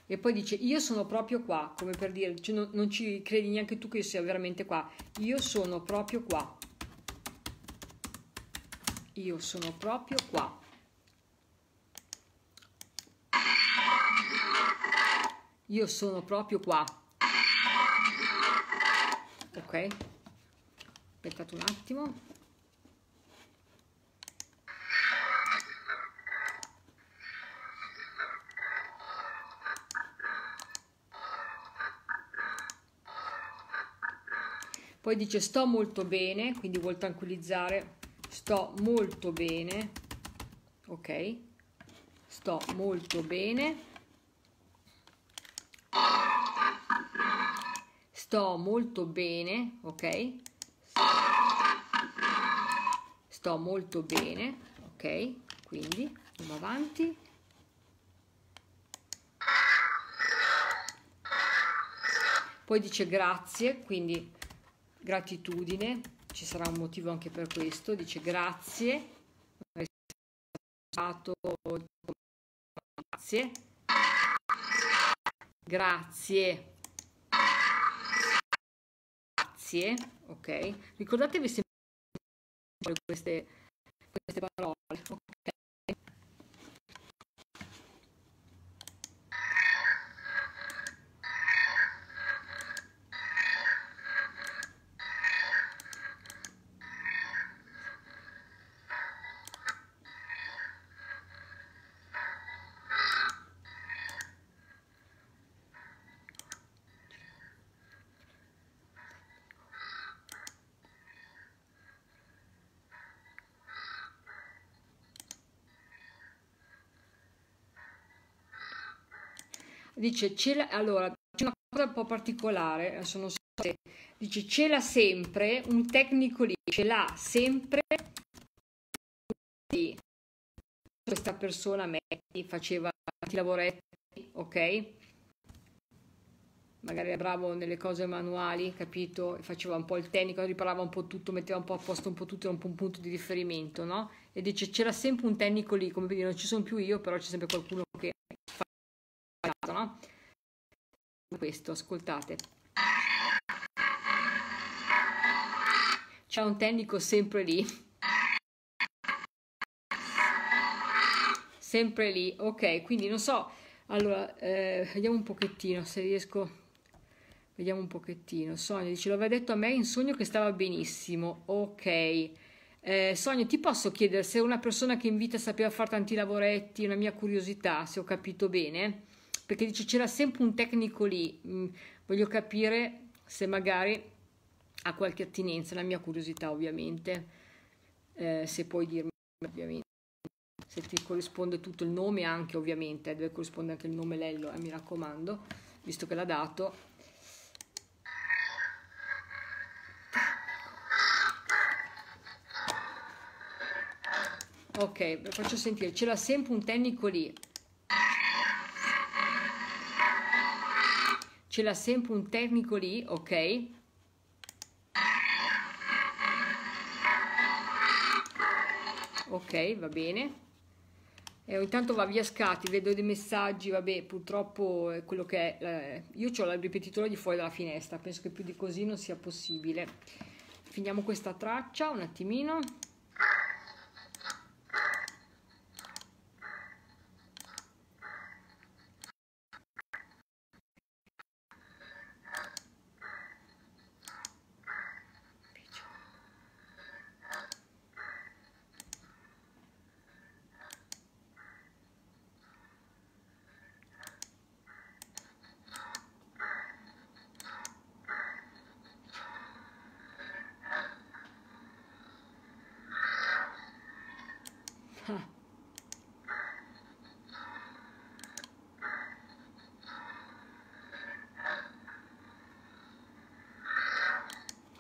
E poi dice, io sono proprio qua, come per dire, cioè non, non ci credi neanche tu che sia veramente qua. Io sono proprio qua io sono proprio qua. Io sono proprio qua. Ok. Aspettate un attimo. Poi dice sto molto bene quindi vuol tranquillizzare sto molto bene ok? Sto molto bene. Sto molto bene ok? Sto molto bene ok? Quindi andiamo avanti. Poi dice grazie quindi gratitudine, ci sarà un motivo anche per questo, dice grazie, grazie, grazie, grazie, ok? Ricordatevi sempre queste, queste parole, ok? Dice c'è allora c'è una cosa un po' particolare adesso non dice ce l'ha sempre un tecnico lì ce l'ha sempre questa persona a me faceva tanti lavoretti ok? Magari era bravo nelle cose manuali capito? Faceva un po' il tecnico riparava un po' tutto metteva un po' a posto un po' tutto era un po' un punto di riferimento no? E dice c'era sempre un tecnico lì. Come per dire non ci sono più io però c'è sempre qualcuno che no? Questo, ascoltate. C'è un tecnico sempre lì. Sempre lì, ok, quindi non so, allora, eh, vediamo un pochettino se riesco, vediamo un pochettino. Sonia dice, lo aveva detto a me in sogno che stava benissimo, ok. Eh, Sonia, ti posso chiedere se una persona che invita sapeva fare tanti lavoretti, una mia curiosità, se ho capito bene? Perché dice c'era sempre un tecnico lì, mm, voglio capire se magari ha qualche attinenza, la mia curiosità ovviamente, eh, se puoi dirmi ovviamente, se ti corrisponde tutto il nome anche ovviamente, eh, deve corrispondere anche il nome Lello, eh, mi raccomando, visto che l'ha dato. Ok, faccio sentire, c'era sempre un tecnico lì, ce l'ha sempre un tecnico lì, ok? Ok, va bene. E intanto va via scatti, vedo dei messaggi, vabbè, purtroppo è quello che è. Eh, io ho il ripetitore di fuori dalla finestra, penso che più di così non sia possibile. Finiamo questa traccia un attimino.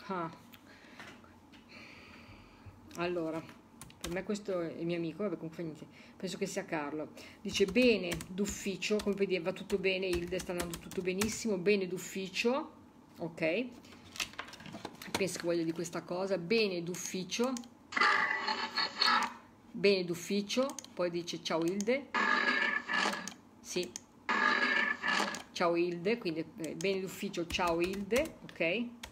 Ah. Allora, per me questo è il mio amico, vabbè comunque niente, penso che sia Carlo. Dice bene d'ufficio, come vedi va tutto bene, Ilde sta andando tutto benissimo, bene d'ufficio, ok? Penso che voglia di questa cosa, bene d'ufficio, bene d'ufficio, poi dice ciao Ilde, sì, ciao Ilde, quindi eh, bene d'ufficio, ciao Ilde, ok?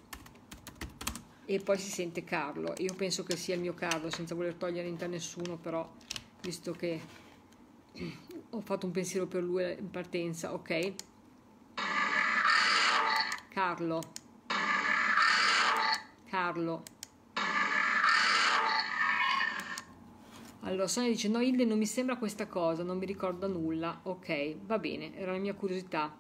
E poi si sente Carlo. Io penso che sia il mio Carlo, senza voler togliere niente a nessuno, però visto che ho fatto un pensiero per lui in partenza, ok? Carlo. Carlo. Allora, Sonia dice, no Hilde non mi sembra questa cosa, non mi ricorda nulla. Ok, va bene, era la mia curiosità.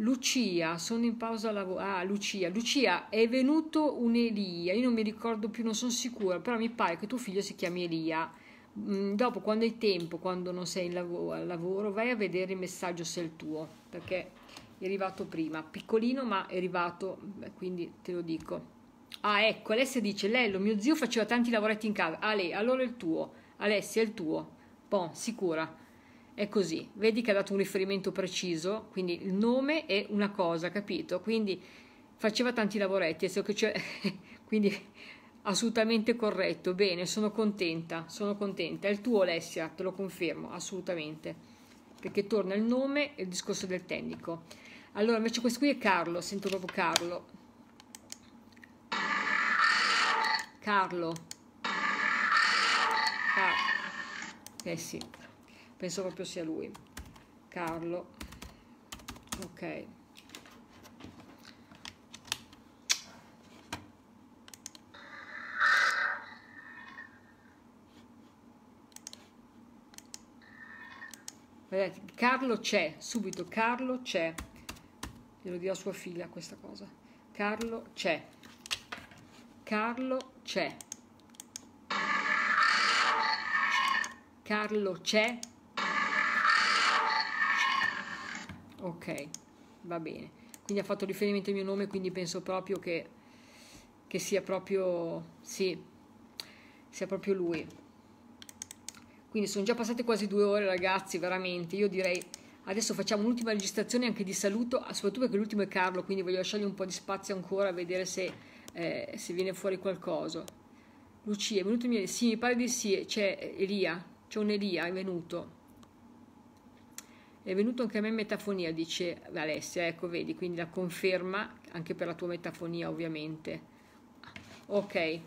Lucia, sono in pausa lavoro. Ah, Lucia. Lucia, è venuto un Elia, io non mi ricordo più, non sono sicura, però mi pare che tuo figlio si chiami Elia. Mm, dopo, quando hai tempo, quando non sei lavoro, al lavoro, vai a vedere il messaggio se è il tuo, perché è arrivato prima. Piccolino, ma è arrivato, quindi te lo dico. Ah, ecco, Alessia dice, Lello, mio zio faceva tanti lavoretti in casa. Lei, allora è il tuo. Alessia, è il tuo. Bon, sicura. È così. Vedi che ha dato un riferimento preciso, quindi il nome è una cosa, capito? Quindi faceva tanti lavoretti, quindi assolutamente corretto. Bene, sono contenta, sono contenta. È il tuo, Alessia, te lo confermo, assolutamente. Perché torna il nome e il discorso del tecnico. Allora, invece questo qui è Carlo, sento proprio Carlo. Carlo. Car eh sì, penso proprio sia lui. Carlo. Ok. Vedete, Carlo c'è, subito Carlo c'è. Glielo dirò a sua figlia questa cosa. Carlo c'è. Carlo c'è. Carlo c'è. Ok, va bene. Quindi ha fatto riferimento al mio nome, quindi penso proprio che, che sia proprio, sì, sia proprio lui. Quindi sono già passate quasi due ore ragazzi, veramente. Io direi adesso facciamo un'ultima registrazione anche di saluto, soprattutto perché l'ultimo è Carlo, quindi voglio lasciargli un po' di spazio ancora a vedere se eh, se viene fuori qualcosa. Lucia, è venuto mio... Sì, mi pare di sì, c'è Elia, c'è un Elia, è venuto. È venuto anche a me metafonia, dice Alessia, ecco vedi, quindi la conferma anche per la tua metafonia ovviamente. Ok, è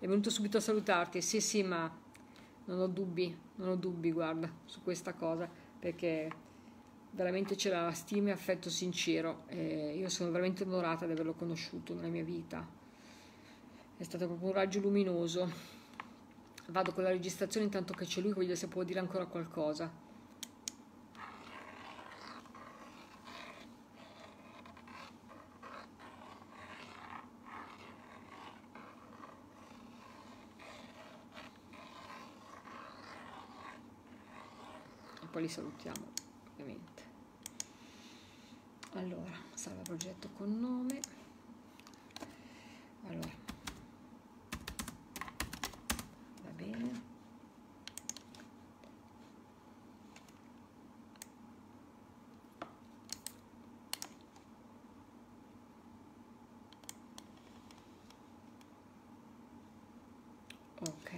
venuto subito a salutarti, sì sì ma non ho dubbi, non ho dubbi guarda su questa cosa perché veramente c'era stima e affetto sincero e io sono veramente onorata di averlo conosciuto nella mia vita. È stato proprio un raggio luminoso. Vado con la registrazione intanto che c'è lui, voglio se può dire ancora qualcosa. Poi li salutiamo ovviamente. Allora salva progetto con nome. Allora. Va bene ok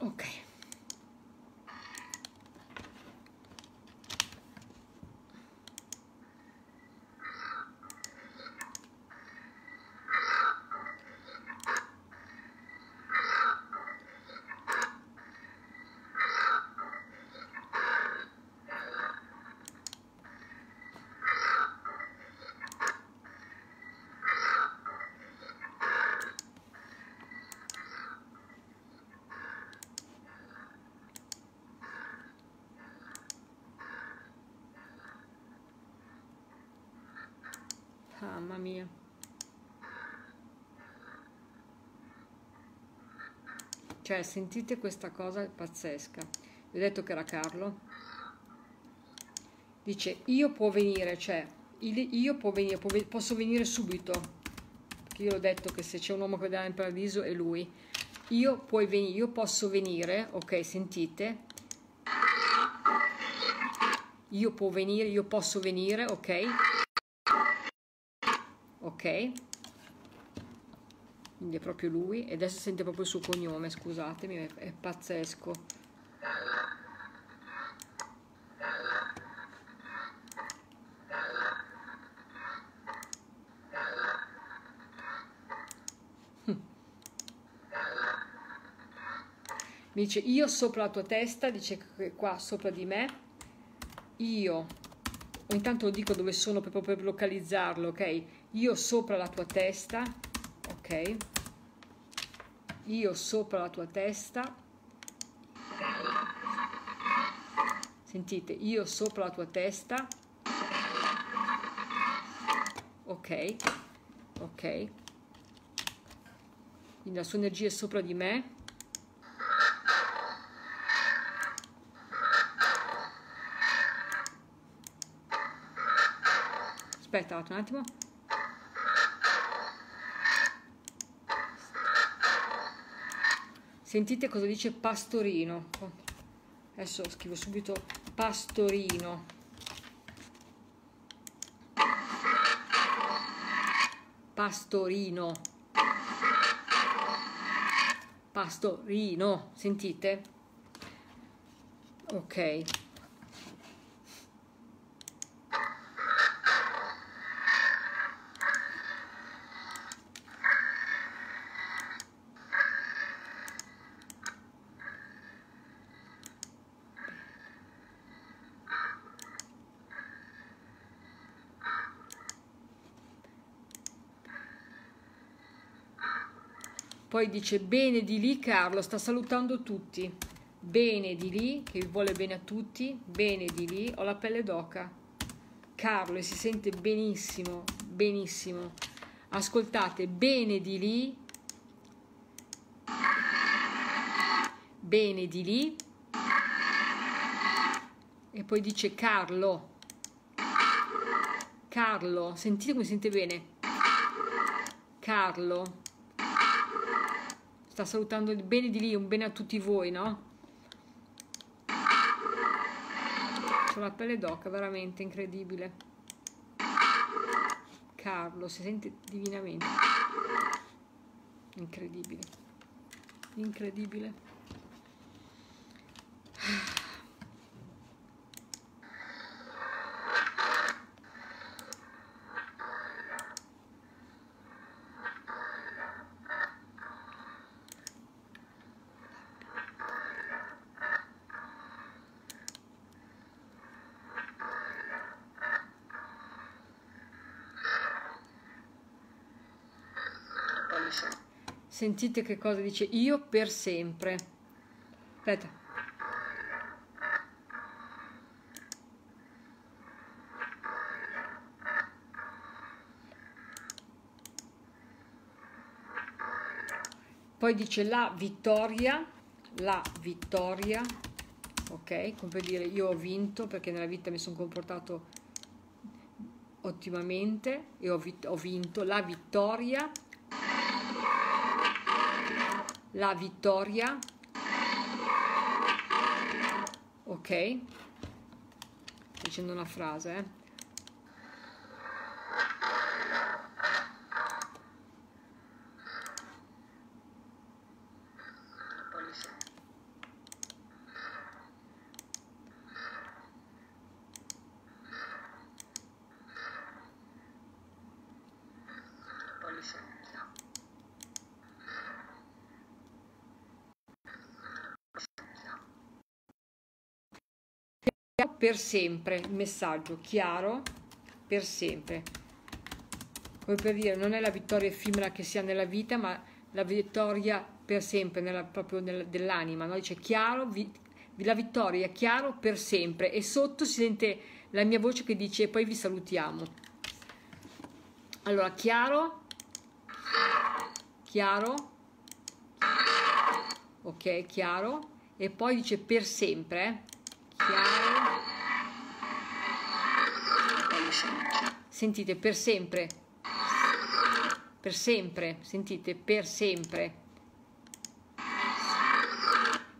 ok mamma mia. Cioè sentite questa cosa pazzesca. Vi ho detto che era Carlo. Dice io può venire cioè io può venire, posso venire subito. Perché io ho detto che se c'è un uomo che dà in paradiso è lui. Io venire io posso venire ok sentite. Io può venire io posso venire ok ok. Quindi è proprio lui. E adesso sente proprio il suo cognome scusatemi è, è pazzesco. Hm. Mi dice io sopra la tua testa, dice qua sopra di me, io, ogni tanto lo dico dove sono proprio per localizzarlo, ok? Io sopra la tua testa, ok? Io sopra la tua testa, sentite, io sopra la tua testa, ok, ok, quindi la sua energia è sopra di me, aspetta un attimo sentite cosa dice pastorino. Adesso scrivo subito pastorino. Pastorino. Pastorino. Sentite? Ok Poi dice bene di lì Carlo, sta salutando tutti. Bene di lì, che vuole bene a tutti. Bene di lì, ho la pelle d'oca. Carlo e si sente benissimo, benissimo. Ascoltate, bene di lì. Bene di lì. E poi dice Carlo. Carlo, sentite come si sente bene. Carlo sta salutando il bene di lì, un bene a tutti voi, no? C'ho la pelle d'oca, veramente incredibile. Carlo, si sente divinamente. Incredibile. Incredibile. Sentite che cosa dice io per sempre. Aspetta. Poi dice la vittoria, la vittoria, ok? Come per dire io ho vinto perché nella vita mi sono comportato ottimamente e ho, vinto la vittoria la vittoria ok dicendo una frase eh? Per sempre, il messaggio chiaro per sempre. Come per dire, non è la vittoria effimera che si ha nella vita, ma la vittoria per sempre, nella, proprio nel, dell'anima. No? Dice chiaro, vi, la vittoria è chiaro per sempre. E sotto si sente la mia voce che dice poi vi salutiamo. Allora, chiaro, chiaro, ok, chiaro, e poi dice per sempre, eh? Chiaro, Sentite per sempre. Per sempre. Sentite per sempre.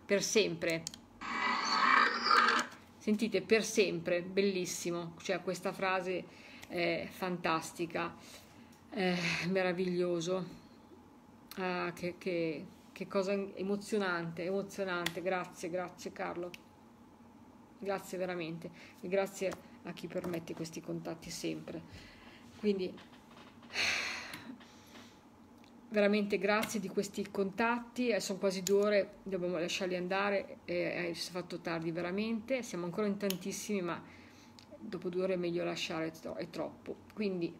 Per sempre. Sentite per sempre. Bellissimo. Cioè questa frase è fantastica. È meraviglioso. Ah, che, che, che cosa emozionante, emozionante. Grazie, grazie Carlo. Grazie veramente. E grazie a chi permette questi contatti sempre. Quindi veramente grazie di questi contatti, eh, sono quasi due ore, dobbiamo lasciarli andare, eh, si è fatto tardi veramente, siamo ancora in tantissimi ma dopo due ore è meglio lasciare, è troppo. Quindi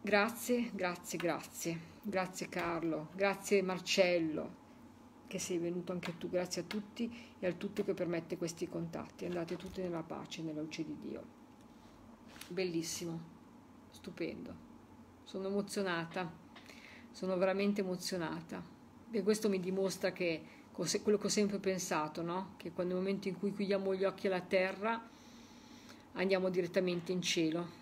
grazie, grazie, grazie, grazie Carlo, grazie Marcello, che sei venuto anche tu, grazie a tutti e al tutto che permette questi contatti. Andate tutti nella pace, nella luce di Dio. Bellissimo, stupendo. Sono emozionata, sono veramente emozionata. E questo mi dimostra che quello che ho sempre pensato, no? che quando nel momento in cui chiudiamo gli occhi alla terra andiamo direttamente in cielo.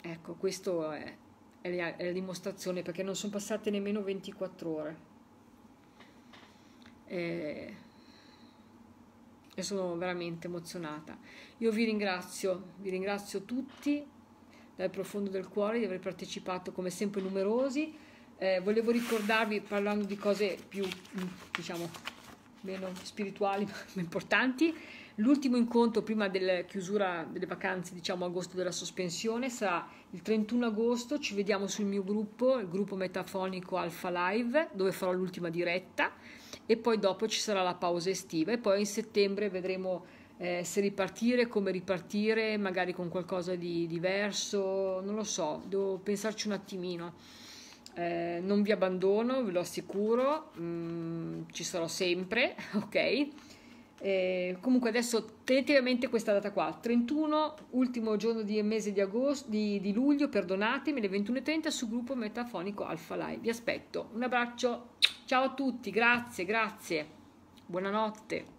Ecco, questa è, è, è la dimostrazione perché non sono passate nemmeno 24 ore e, e sono veramente emozionata. Io vi ringrazio, vi ringrazio tutti dal profondo del cuore di aver partecipato come sempre numerosi. Eh, volevo ricordarvi, parlando di cose più, diciamo, meno spirituali ma importanti, l'ultimo incontro prima della chiusura delle vacanze, diciamo agosto della sospensione, sarà il 31 agosto, ci vediamo sul mio gruppo, il gruppo metafonico Alpha Live, dove farò l'ultima diretta e poi dopo ci sarà la pausa estiva e poi in settembre vedremo eh, se ripartire, come ripartire, magari con qualcosa di diverso, non lo so, devo pensarci un attimino. Eh, non vi abbandono, ve lo assicuro, mm, ci sarò sempre, ok? Eh, comunque adesso tentativamente questa data qua, 31, ultimo giorno di mese di, agosto, di, di luglio, perdonatemi, le 21.30 sul gruppo metafonico Alpha Live. Vi aspetto, un abbraccio, ciao a tutti, grazie, grazie, buonanotte.